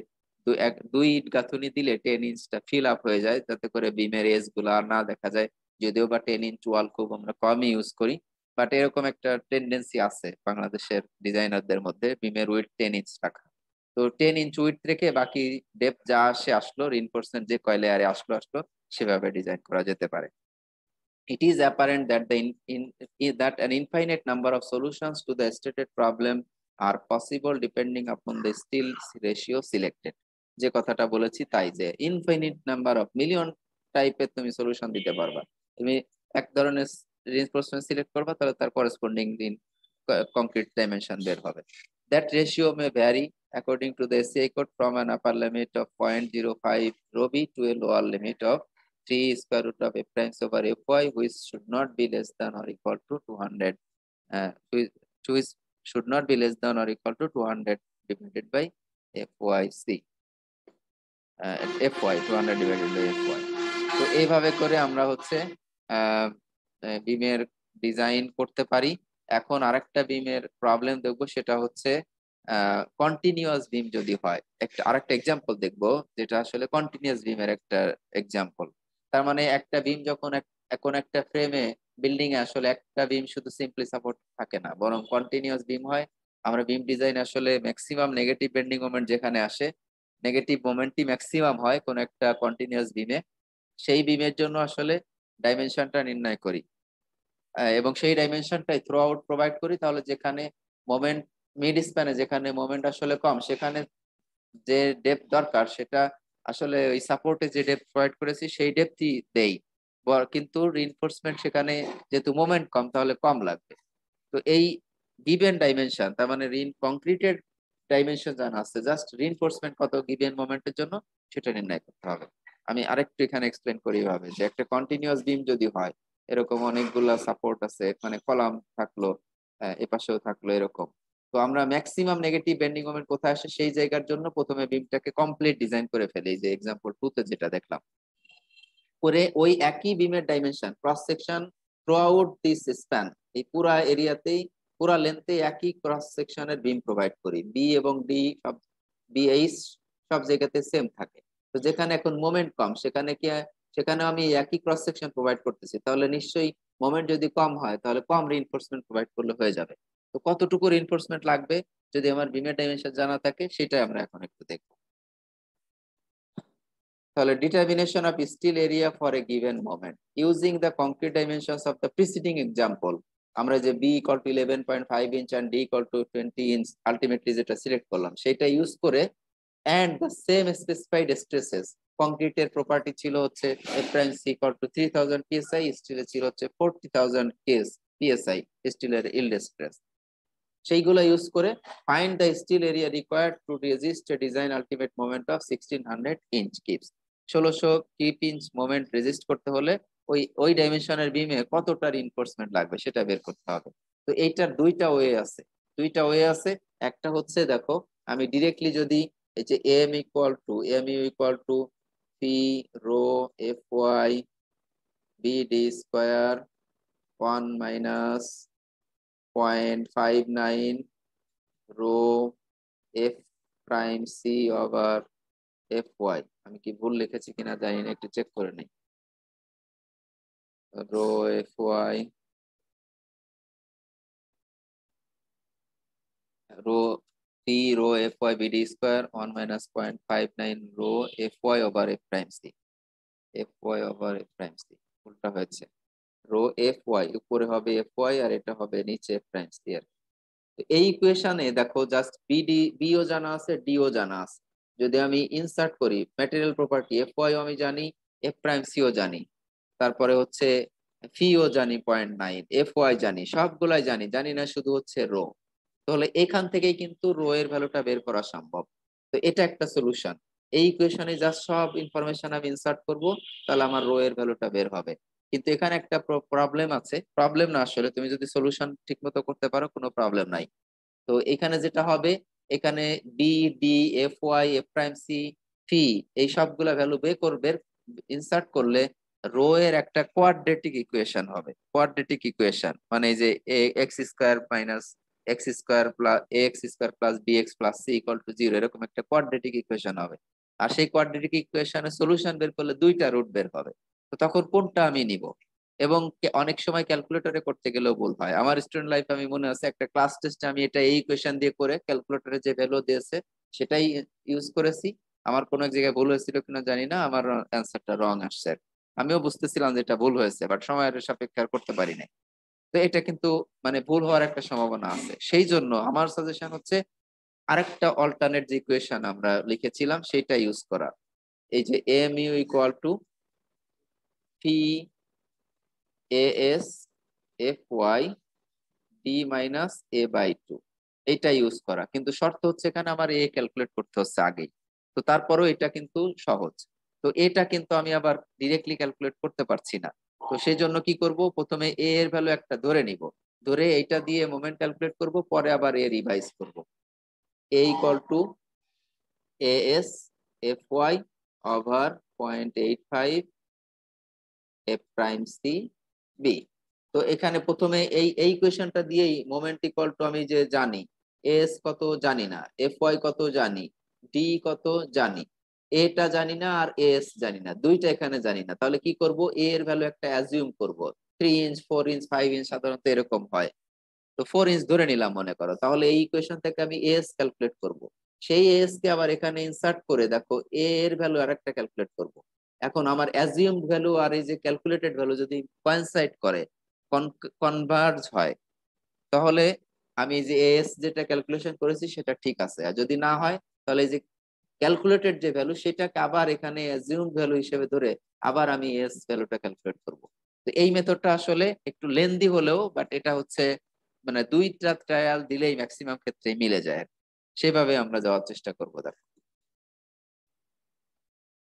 এক দুই ইট গাঁথুনি দিলে টেন ইঞ্চটা ফিল আপ হয়ে যায় যাতে করে বিমের এজগুলো আর না দেখা যায়। যদিও বা টেন ইঞ্চ ওয়াল খুব আমরা কমই ইউজ করি বাট এরকম একটা টেন্ডেন্সি আছে বাংলাদেশের ডিজাইনারদের মধ্যে বিমের উইথ টেন ইঞ্চ রাখা। তো টেন ইঞ্চ উইথ রেখে বাকি ডেপ যা আসে আসলো রিনফোর্সমেন্ট যে কয় লেয়ারে আসলো আসলো সেভাবে ডিজাইন করা যেতে পারে। It is apparent that the in, in, in, that an infinite number of solutions to the stated problem are possible depending upon the selected যে কথাটা বলেছি তাই যে ইনফিনিট নাম্বার অফ মিলিয়ন টাইপের তুমি সলিউশন দিতে পারবা। তুমি এক ধরনের রেঞ্জ প্রশ্ন সিলেক্ট করবা, তাহলে তার করেসপন্ডিং দিন কংক্রিট ডাইমেনশন বের হবে। That ratio may vary according to the say code from an upper limit of point zero five rho B to a lower limit of three square root of F primes over F Y which should not be less than or equal to two hundred which should not be less than or equal to two hundred divided by F Y C uh, fy 200 divided by fy তো এইভাবে করে আমরা হচ্ছে বিমের design করতে পারি। এখন আরেকটা বিমের প্রবলেম দেখব সেটা হচ্ছে কন্টিনিউয়াস বিম যদি হয় একটা আরেকটা এক্সাম্পল দেখব যেটা আসলে কন্টিনিউয়াস বিমের একটা এক্সাম্পল তার মানে একটা বিম যখন এখন একটা ফ্রেমে বিল্ডিং এ আসলে একটা বিম শুধু সিম্পলি সাপোর্ট থাকে না বরং কন্টিনিউয়াস বিম হয়। আমরা বিম ডিজাইন আসলে ম্যাক্সিমাম নেগেটিভ বেন্ডিং মোমেন্ট যেখানে আসে নেগেটিভ মোমেন্টই ম্যাক্সিমাম হয় কোন একটা কন্টিনিউয়াস বিমে সেই বিমের জন্য আসলে ডাইমেনশনটা নির্ণয় করি। এবং সেই ডাইমেনশনটাই থ্রু আউট প্রোভাইড করি, তাহলে যেখানে মোমেন্ট মিড স্প্যানে যেখানে মোমেন্ট আসলে কম, সেখানে যে ডেপ দরকার, সেটা আসলে ওই সাপোর্টে যে ডেপ প্রোভাইড করেছি, সেই ডেপটি দেই। কিন্তু রিনফোর্সমেন্ট সেখানে যেহেতু মোমেন্ট কম, তাহলে কম লাগবে। তো এই গিভেন ডাইমেনশন তার মানে রিন কংক্রিটের ডাইমেনশন জানা আছে জাস্ট রিনফোর্সমেন্ট কত গিভেন মোমেন্টের জন্য, সেটা নির্ণয় করতে হবে। আমি আরেকটু এখানে এক্সপ্লেন করি ভাবে যে একটা কন্টিনিউয়াস বিম যদি হয়, এরকম অনেকগুলা সাপোর্ট আছে মানে কলাম থাকল এপাশেও থাকল এরকম। তো আমরা ম্যাক্সিমাম নেগেটিভ বেন্ডিং মোমেন্ট কোথায় আসে, সেই জায়গার জন্য প্রথমে বিমটাকে কমপ্লিট ডিজাইন করে ফেলি। যে এক্সাম্পল টু তে যেটা দেখলাম। করে ওই একই বিমের dimension cross section throughout this span এই পুরা এরিয়াতেই পুরা লেন্থে একই ক্রস সেকশনের বিম প্রোভাইড করি। বি এবং ডি সব বি এইচ সব জায়গাতে সেম থাকে। তো যেখানে এখন মোমেন্ট কম, সেখানে কি সেখানে আমি একই ক্রস সেকশন প্রোভাইড করতেছি। তাহলে নিশ্চয়ই মোমেন্ট যদি কম হয়, তাহলে কম রিইনফোর্সমেন্ট প্রোভাইড করলে হয়ে যাবে। তো কতটুকু রিইনফোর্সমেন্ট লাগবে, যদি আমার বিমের ডাইমেনশন জানা থাকে, সেটাই আমরা এখন একটু দেখব। তাহলে determination of steel area for a given moment using the concrete dimensions of the preceding example আমরা যে B equal to eleven point five inch and D equal to twenty inch ultimately যেটা সিলেক্ট করলাম, সেটা use করে and the same specified stresses কংক্রিটের property ছিল হচ্ছে A prime C equal to three thousand PSI স্টিলের ছিল হচ্ছে ফোরটি থাউজেন্ড কেস পিএসআই স্টিলের ইল্ড স্ট্রেস সেইগুলো ইউজ করে find the steel area required to resist design ultimate moment of sixteen hundred inch kips ষোলোশো kip inch moment resist করতে হলে ওই ওই ডাইমেনশনের বিমে কতটা রিনফোর্সমেন্ট লাগবে সেটা বের করতে হবে। তো এইটার দুইটা ওয়ে আছে। দুইটা ওয়ে আছে। একটা হচ্ছে দেখো, আমি ডিরেক্টলি যদি এই যে M equal to M U equal to P rho F Y B D square one minus point five nine rho F prime C over F Y আমি কি ভুল লিখেছি কিনা জানি না, একটু চেক করে নিই। Rho F Y BD square one minus point five nine rho F Y over F prime C F Y over F prime উল্টা হয়েছে। রো এফ ওয়াই উপরে হবে এফ ওয়াই আর এটা হবে নিচে এফ প্রাইম সি তো এই ইকুয়েশনে দেখো জাস্ট বিডি বিও জানা আছে ডিও জানা আছে। যদি আমি ইনসার্ট করি ম্যাটেরিয়াল প্রপার্টি এফ ওয়াই আমি জানি এফ প্রাইম সিও জানি। তারপরে হচ্ছে ফিও জানি পয়েন্ট নাইন এফ ওয়াই জানি, সবগুলাই জানি জানি না শুধু হচ্ছে রো তাহলে এখান থেকেই কিন্তু রো এর ভ্যালুটা বের করা সম্ভব। তো এটা একটা সলিউশন এই ইকুয়েশনে জাস্ট সব ইনফরমেশন আমি ইনসার্ট করব, তাহলে আমার রো এর ভ্যালুটা বের হবে। কিন্তু এখানে একটা প্রবলেম আছে। প্রবলেম না আসলে, তুমি যদি সলিউশন ঠিকমতো করতে পারো, কোনো প্রবলেম নাই। তো এখানে যেটা হবে, এখানে B D F Y F prime C phi এই সবগুলা ভ্যালু বের করবে ইনসার্ট করলে রো এর একটা কোয়াড্রেটিক ইকুয়েশন হবে। কোয়াড্রেটিক ইকুয়েশন মানে যে X square minus X square plus X square plus B X plus C equal to zero এরকম একটা কোয়াড্রেটিক ইকুয়েশন হবে। আর সেই কোয়াড্রেটিক ইকুয়েশনের সলিউশন বের করলে দুইটা রুট বের হবে। তো তখন কোনটা আমি নিব? এবং অনেক সময় ক্যালকুলেটরে করতে গেলেও ভুল হয়। আমার স্টুডেন্ট লাইফে আমি মনে আছে একটা ক্লাস টেস্টে আমি এটা এই ইকুয়েশন দিয়ে করে ক্যালকুলেটরে যে ভ্যালু দিয়েছে, সেটাই ইউজ করেছি। আমার কোনো এক জায়গায় ভুল হয়েছিল কিনা জানি না, আমার অ্যান্সারটা রং আসছে আমিও বুঝতেছিলাম যে এটা ভুল হয়েছে বাট সময়ের সাপেক্ষে আর করতে পারি নাই। তো এটা কিন্তু মানে ভুল হওয়ার একটা সম্ভাবনা আছে। সেই জন্য আমার সাজেশন হচ্ছে আরেকটা অল্টারনেট যে ইকুয়েশন আমরা লিখেছিলাম, সেটা ইউজ করা। এই যে M U equal to P S F Y D minus A by two এইটা ইউজ করা। কিন্তু শর্ত হচ্ছে এখানে আমার এ ক্যালকুলেট করতে হচ্ছে আগেই। তো তারপরও এটা কিন্তু সহজ। তো এটা কিন্তু আমি আবার ডিরেক্টলি ক্যালকুলেট করতে পারছি না। তো সেই জন্য কি করব? প্রথমে এ এর ভ্যালু একটা ধরে নিব। ধরে এইটা দিয়ে মোমেন্ট ক্যালকুলেট করব, পরে আবার এ রিভাইজ করব। A equal to A S F Y over point eight five F prime C B তো এখানে প্রথমে এই এই কোয়েশনটা দিয়েই মোমেন্ট ইকুয়াল টু আমি যে জানি এস কত জানি না এফ ওয়াই কত জানি ডি কত জানি এটা জানি না আর এস জানি না দুইটা এখানে জানি না তাহলে কি করব? এ এর ভ্যালু একটা অ্যাজিউম করব। Three inch four inch five inch সাধারণত এরকম হয়। তো ফোর ইঞ্চ ধরে নিলাম মনে করো। তাহলে এই ইকুয়েশন থেকে আমি এস ক্যালকুলেট করব। সেই এস কে আবার এখানে ইনসার্ট করে দেখো এ এর ভ্যালু আর একটা ক্যালকুলেট করব। এখন আমার অ্যাজিউমড ভ্যালু আর এই যে ক্যালকুলেটেড ভ্যালু যদি কোয়েনসাইড করে কনভার্জ হয়, তাহলে আমি যে এস যেটা ক্যালকুলেশন করেছি সেটা ঠিক আছে। আর যদি না হয়, তাহলে এই যে ক্যালকুলেটেড যে ভ্যালু সেটাকে আবার এখানে অ্যাজিউমড ভ্যালু হিসেবে ধরে আবার আমি এস ভ্যালুটা ক্যালকুলেট করব তো এই মেথডটা আসলে একটু লেন্দি হলেও বাট এটা হচ্ছে মানে দুইটা ট্রায়াল দিলেই ম্যাক্সিমাম ক্ষেত্রে মিলে যায় সেভাবে আমরা যাওয়ার চেষ্টা করব দেখো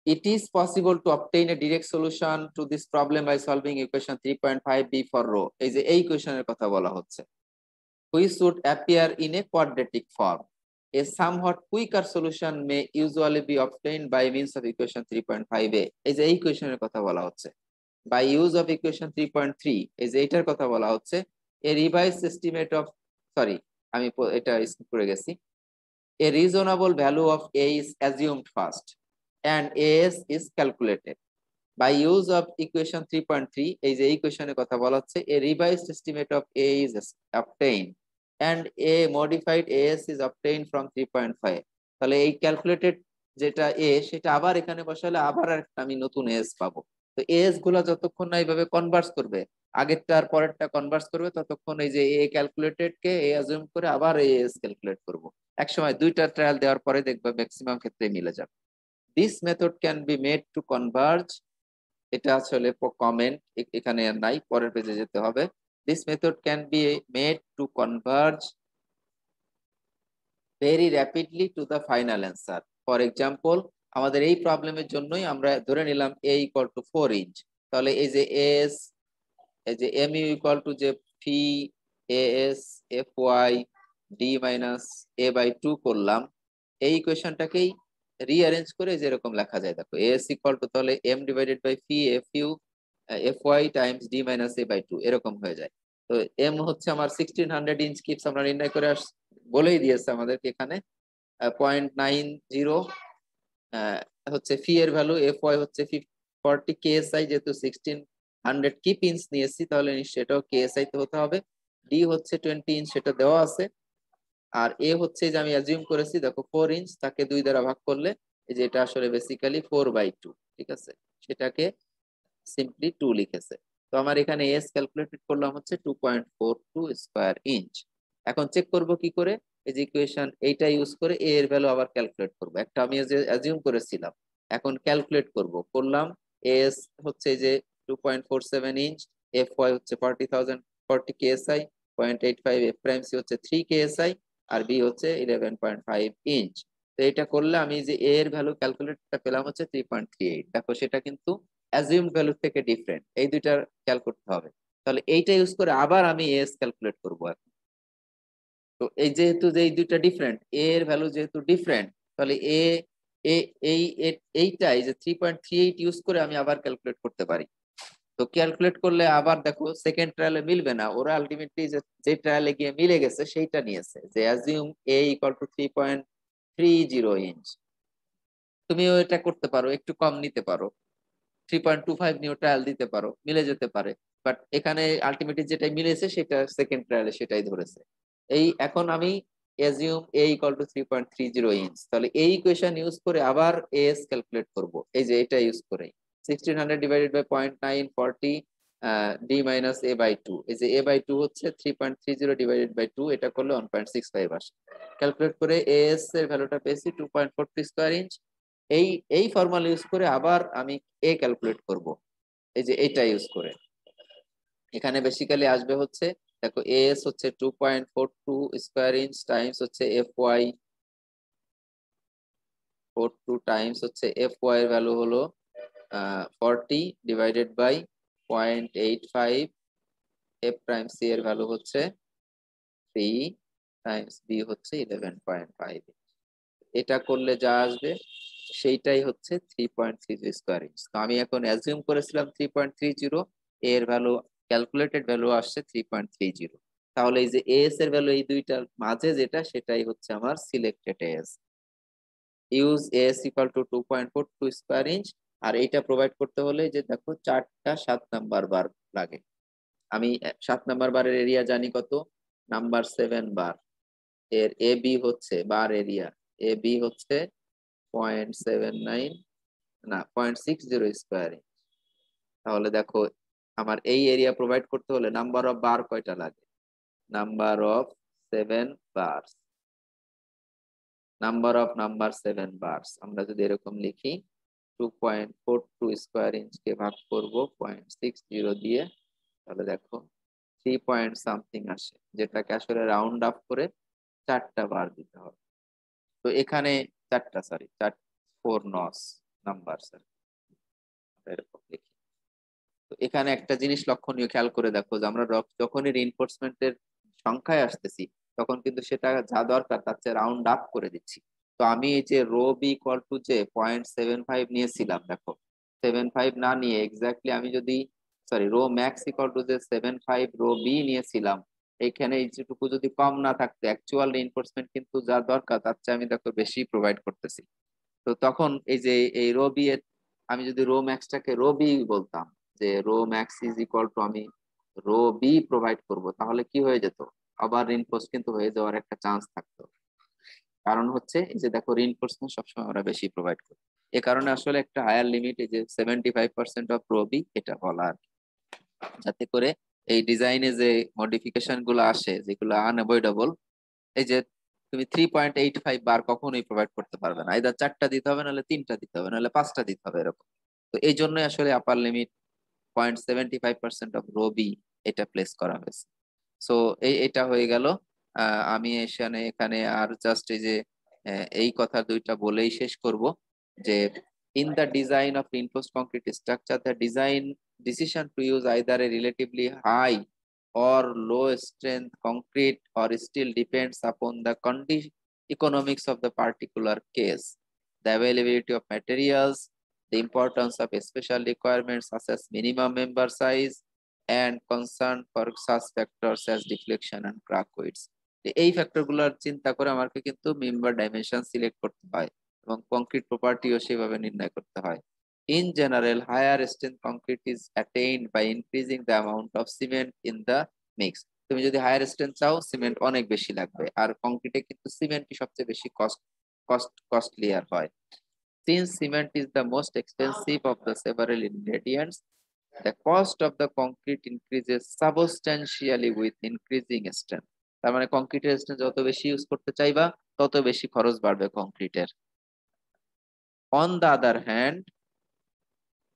It is possible to obtain a direct solution to this problem by solving equation 3.5b for rho. এই যে এই কোয়েশনের কথা বলা হচ্ছে. Which should appear in a quadratic form. A somewhat quicker solution may usually be obtained by means of equation 3.5a. এই যে এই কোয়েশনের কথা বলা হচ্ছে. By use of equation 3.3 এই যে এটার কথা বলা হচ্ছে. A revised estimate of sorry আমি এটা স্কিপ করে গেছি. A reasonable value of a is assumed first. and AS is calculated. By use of equation 3.3, এই যে ইকুয়েশনের কথা বলা হচ্ছে a revised estimate of A is obtained and a modified AS is obtained from 3.5. তাহলে এই ক্যালকুলেটেড যেটা A, সেটা আবার এখানে বসালে আবার আমি নতুন এস পাবো। তো এসগুলা যতক্ষণ না এইভাবে কনভার্স করবে, আগেরটা আর পরেরটা কনভার্স করবে, ততক্ষণ এই যে এ ক্যালকুলেটেড কে এ অ্যাজিউম করে আবার এস ক্যালকুলেট করব। এক সময় দুইটা ট্রায়াল দেওয়ার পরে দেখবে ম্যাক্সিমাম ক্ষেত্রে মিলে যাবে। This method can be made to converge এটা আসলে কমেন্ট এখানে নাই, পরের পেজে যেতে হবে। This method can be made to converge very rapidly to the final answer for example আমাদের এই প্রবলেমের জন্যই আমরা ধরে নিলাম A equal to four inch তাহলে এই যে এস এই যে ইউ ইকুয়াল টু যে S F Y D minus A by two করলাম, এই ইকুয়েশনটাকেই রিঅ্যারেঞ্জ করে যেরকম লেখা যায়। দেখো এস ইকুয়াল টু তাহলে divided by phi F U F Y times D minus A by two এরকম হয়ে যায়। তো এম হচ্ছে আমার সিক্সটিন হান্ড্রেড ইঞ্চ কিপস আমরা নির্ণয় করে আস, বলেই দিয়েছে আমাদেরকে এখানে। পয়েন্ট নাইন জিরো হচ্ছে ফি এর ভ্যালু এফ ওয়াই হচ্ছে ফর্টি কে এস যেহেতু সিক্সটিন হান্ড্রেড কিপ ইঞ্চ নিয়েছি, তাহলে সেটাও কে এস আই তে হতে হবে। ডি হচ্ছে টোয়েন্টি ইঞ্চ সেটা দেওয়া আছে। আর এ হচ্ছে যে আমি অ্যাজিউম করেছি, দেখো ফোর ইঞ্চ তাকে দুই দ্বারা ভাগ করলে যে এটা আসলে বেসিক্যালি ফোর বাই টু ঠিক আছে? সেটাকে সিম্পলি টু লিখেছে। তো আমার এখানে এস ক্যালকুলেটেড করলাম হচ্ছে two point four two square inch এখন চেক করব কি করে? এই যে এইটা ইউজ করে এ এর ভ্যালু আবার ক্যালকুলেট করব। একটা আমি অ্যাজিউম করেছিলাম। এখন ক্যালকুলেট করব। করলাম এস হচ্ছে যে two point four seven inch F Y হচ্ছে forty thousand forty KSI point eight five F prime C হচ্ছে থ্রি কেএসআই আর বি হচ্ছে ইলেভেন পয়েন্ট ফাইভ ইঞ্চ তো এটা করলে আমি যে এ এর ভ্যালু ক্যালকুলেটটা পেলাম হচ্ছে থ্রি পয়েন্ট থ্রি এইট দেখো সেটা কিন্তু অ্যাজিউম ভ্যালু থেকে ডিফারেন্ট এই দুইটা খেয়াল করতে হবে। তাহলে এইটা ইউজ করে আবার আমি এস ক্যালকুলেট করব এখন তো এই যেহেতু যে এই দুইটা ডিফারেন্ট এ এর ভ্যালু যেহেতু ডিফারেন্ট তাহলে এ এই এইটাই যে three point three eight use করে আমি আবার ক্যালকুলেট করতে পারি। তো ক্যালকুলেট করলে আবার দেখো সেকেন্ড ট্রায়ালে মিলবে না, ওরা আলটিমেটলি যে ট্রায়ালে গিয়ে মিলে গেছে সেইটা নিয়েছে, যে assume a equal to three point three zero inch তুমিও এটা করতে পারো, একটু কম নিতে পারো। থ্রি পয়েন্ট টু ফাইভ নিয়েও ট্রায়াল দিতে পারো, মিলে যেতে পারে। বাট এখানে আলটিমেটলি যেটা মিলেছে সেটা সেকেন্ড ট্রায়ালে সেটাই ধরেছে। এই এখন আমি assume a equal to three point three zero inch তাহলে এই ইকুয়েশন ইউজ করে আবার এস ক্যালকুলেট করব। এই যে এটা ইউজ করে sixteen hundred divided by point nine forty D minus a by two এই যে এ বাই টু হচ্ছে three point three zero divided by two এটা করলে ওয়ান পয়েন্ট সিক্স ফাইভ আসে। ক্যালকুলেট করে এস এর ভ্যালুটা পেয়েছি two point forty square inch এই এই ফর্মাল ইউজ করে আবার আমি এ ক্যালকুলেট করব। এই যে এটা ইউজ করে। এখানে বেসিক্যালি আসবে হচ্ছে, দেখো এস হচ্ছে two point four two square inch times হচ্ছে F Y four two times হচ্ছে এফ ওয়াই এর ভ্যালু হলো forty divided by point eight five F prime C এর ভ্যালু হচ্ছে থ্রি টাইমস বি হচ্ছে ইলেভেন পয়েন্ট ফাইভ এটা করলে যা আসবে সেইটাই হচ্ছে three point three square inch তো আমি এখন অ্যাজিউম করেছিলাম থ্রি পয়েন্ট থ্রি জিরো এর ভ্যালু ক্যালকুলেটেড ভ্যালু আসছে থ্রি পয়েন্ট থ্রি জিরো তাহলে এই যে এস এর ভ্যালু এই দুইটার মাঝে যেটা, সেটাই হচ্ছে আমার selected S use S equal to two point four two square inch আর এইটা প্রোভাইড করতে হলে যে দেখো চারটা সাত নাম্বার বার লাগে। আমি সাত নাম্বার বারের এরিয়া জানি কত? নাম্বার সেভেন বার এর এ বি হচ্ছে বার এরিয়া এ বি হচ্ছে পয়েন্ট সেভেন নাইন না point six zero square inch তাহলে দেখো, আমার এই এরিয়া প্রোভাইড করতে হলে নাম্বার অফ বার কয়টা লাগে? Number of seven bars number of number seven bars আমরা যদি এরকম লিখি two point four two square ইঞ্চকে ভাগ করব পয়েন্ট সিক্স জিরো দিয়ে, তাহলে দেখো থ্রি পয়েন্ট সামথিং আসে, যেটাকে আসলে রাউন্ড আপ করে চারটা বার দিতে হবে। তো এখানে চারটা সরি চার ফোর নস নাম্বার স্যার তো এখানে একটা জিনিস লক্ষণীয়, খেয়াল করে দেখো যে আমরা যখনই রিনফোর্সমেন্টের সংখ্যায় আসতেছি, তখন কিন্তু সেটা যা দরকার তার চেয়ে রাউন্ড আপ করে দিচ্ছি। তো আমি এই যে রো বি ইকুয়াল টু যে পয়েন্ট সেভেন ফাইভ নিয়েছিলাম, দেখো। সেভেন ফাইভ না নিয়ে এক্স্যাক্টলি আমি যদি sorry rho max equal to যে সেভেন ফাইভ রো বি নিয়েছিলাম এইখানে এইটুকু যদি কম না থাকতো অ্যাকচুয়াল রিনফোর্সমেন্ট কিন্তু যা দরকার, তার চেয়ে আমি দেখো বেশি প্রোভাইড করতেছি। তো তখন এই যে এই রো বি আমি যদি রো ম্যাক্সটাকে রো বি বলতাম, যে rho max is equal to আমি রো বি প্রোভাইড করব, তাহলে কি হয়ে যেত? আবার রিনফোর্স কিন্তু হয়ে যাওয়ার একটা চান্স থাকতো। কারণ হচ্ছে এই যে দেখো রিনফোর্সমেন্ট সবসময় আমরা বেশি প্রোভাইড করি। এ কারণে আসলে একটা হায়ার লিমিট এই যে seventy five percent of rho b, এটা বলা আর যাতে করে এই ডিজাইনে যে মডিফিকেশনগুলো আসে, যেগুলো আনঅ্যাভয়েডেবল এই যে তুমি three point eight five bar কখনোই প্রোভাইড করতে পারবে না। এদের চারটা দিতে হবে, নাহলে তিনটা দিতে হবে, নাহলে পাঁচটা দিতে হবে, এরকম। তো এই জন্যই আসলে upper limit point seventy five percent of rho b এটা প্লেস করা হয়েছে। সো এই, এটা হয়ে গেল। আমি এখানে এখানে আর জাস্ট এই যে এই কথা দুইটা বলেই শেষ করব যে, in the design of reinforced concrete structure, the design decision to use either a relatively high or low strength concrete or steel depends upon the condition economics of the particular case the availability of materials the importance of special requirements such as minimum member size and concern for such factors as deflection and crack widths এই ফ্যাক্টরগুলোর চিন্তা করে আমাকে কিন্তু member dimension select করতে হয় এবং concrete প্রপার্টিও সেভাবে নির্ণয় করতে হয় in general higher strength concrete is attained by increasing the amount of cement in the mix তুমি যদি হায়ার স্ট্রেংথ চাও সিমেন্ট অনেক বেশি লাগবে। আর কংক্রিটে কিন্তু সিমেন্টই সবচেয়ে বেশি কস্ট কস্ট কস্টলি আর হয়। Since cement is the most expensive of the several ingredients, the cost of the concrete increases substantially with increasing strength. তার মানে কংক্রিটের স্ট্রেন্থ যত বেশি ইউজ করতে চাইবা তত বেশি খরচ বাড়বে কংক্রিটের on the other hand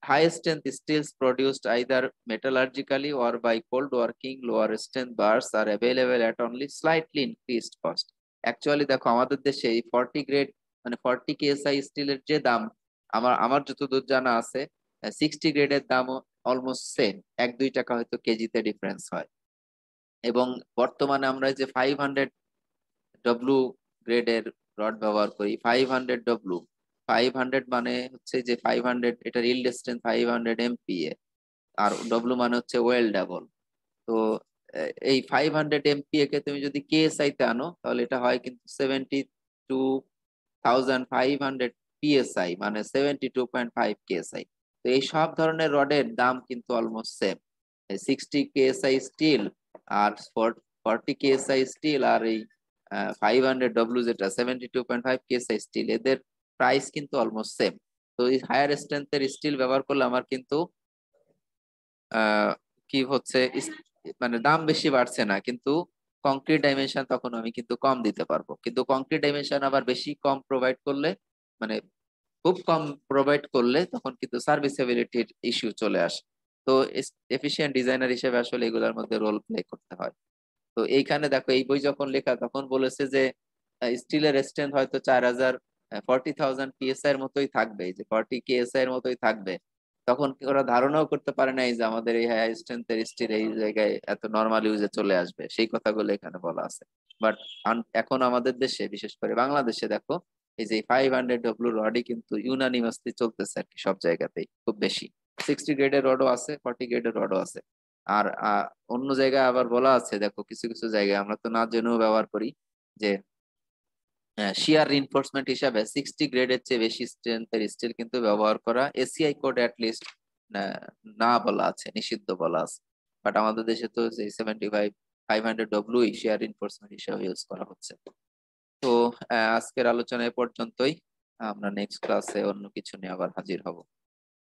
high strength steels produced either metallurgically or by cold working, lower strength bars are available at only slightly increased cost. Actually দেখো, আমাদের দেশে এই ফর্টি গ্রেড মানে ফর্টি কেএসআই স্টিলের যে দাম, আমার আমার যতদূর জানা আছে সিক্সটি গ্রেডের দাম অলমোস্ট সেম এক দুই টাকা হয়তো কেজিতে ডিফারেন্স হয়। এবং বর্তমানে আমরা যে ফাইভ হান্ড্রেড ডব্লু গ্রেডের রড ব্যবহার করি five hundred W five hundred মানে হচ্ছে যে ফাইভ হান্ড্রেড এটা reel distance five hundred MPA আর ডব্লু মানে হচ্ছে ওয়েল ডাবল তো এই ফাইভ হান্ড্রেড এমপিএ কে তুমি যদি কেএসআই তে আনো, তাহলে এটা হয় কিন্তু seventy two thousand five hundred PSI মানে seventy two point five KSI তো এই সব ধরনের রডের দাম কিন্তু almost same sixty KSI steel আর ফর্টি কেএসআই স্টিল আর এই ফাইভ হান্ড্রেড ডব্লু যেটা seventy two point five KSI steel এদের প্রাইস কিন্তু অলমোস্ট সেম তো এই হায়ার স্ট্রেংথের স্টিল ব্যবহার করলে আমার কিন্তু কি হচ্ছে মানে দাম বেশি বাড়ছে না, কিন্তু কংক্রিট ডাইমেনশন তখন আমি কিন্তু কম দিতে পারব। কিন্তু কংক্রিট ডাইমেনশন আবার বেশি কম প্রোভাইড করলে মানে খুব কম প্রোভাইড করলে তখন কিন্তু সার্ভিসেবিলিটির ইস্যু চলে আসে। তো এফিসিয়েন্ট ডিজাইনার হিসেবে আসলে এগুলোর মধ্যে রোল প্লে করতে হয়। তো এইখানে দেখো, এই বই যখন লেখা, তখন বলেছে যে স্টিলের স্ট্রেংথ হয়তো চার হাজার ফর্টি থাউজেন্ড পিএসআই এর মতোই থাকবে যে ফর্টি কেএসআই এর মতোই থাকবে, তখন ওরা ধারণাও করতে পারে নাই যে আমাদের এই হাই স্ট্রেংথের স্টিল এই জায়গায় এত নর্মাল ইউজে চলে আসবে, সেই কথাগুলো এখানে বলা আছে। বাট এখন আমাদের দেশে, বিশেষ করে বাংলাদেশে দেখো, এই যে ফাইভ হান্ড্রেড ডব্লু রডই কিন্তু ইউনানিমাসলি চলতেছে আর কি সব জায়গাতেই, খুব বেশি। সিক্সটি গ্রেডের রডও আছে ফর্টি গ্রেডের রডও আছে। আর অন্য জায়গায় আবার বলা আছে, দেখো কিছু কিছু জায়গায় আমরা তো না জেনেও ব্যবহার করি যে শিয়ার রিনফোর্সমেন্ট হিসাবে সিক্সটি গ্রেডের চেয়ে বেশি স্ট্রেংথের স্টিল কিন্তু ব্যবহার করা এসিআই কোড অ্যাটলিস্ট না বলা আছে, নিষিদ্ধ বলা আছে। বাট আমাদের দেশে তো seventy five five hundred W shear reinforcement হিসাবে ইউজ করা হচ্ছে। তো আজকের আলোচনা এ পর্যন্তই। আমরা নেক্সট ক্লাসে অন্য কিছু নিয়ে আবার হাজির হব।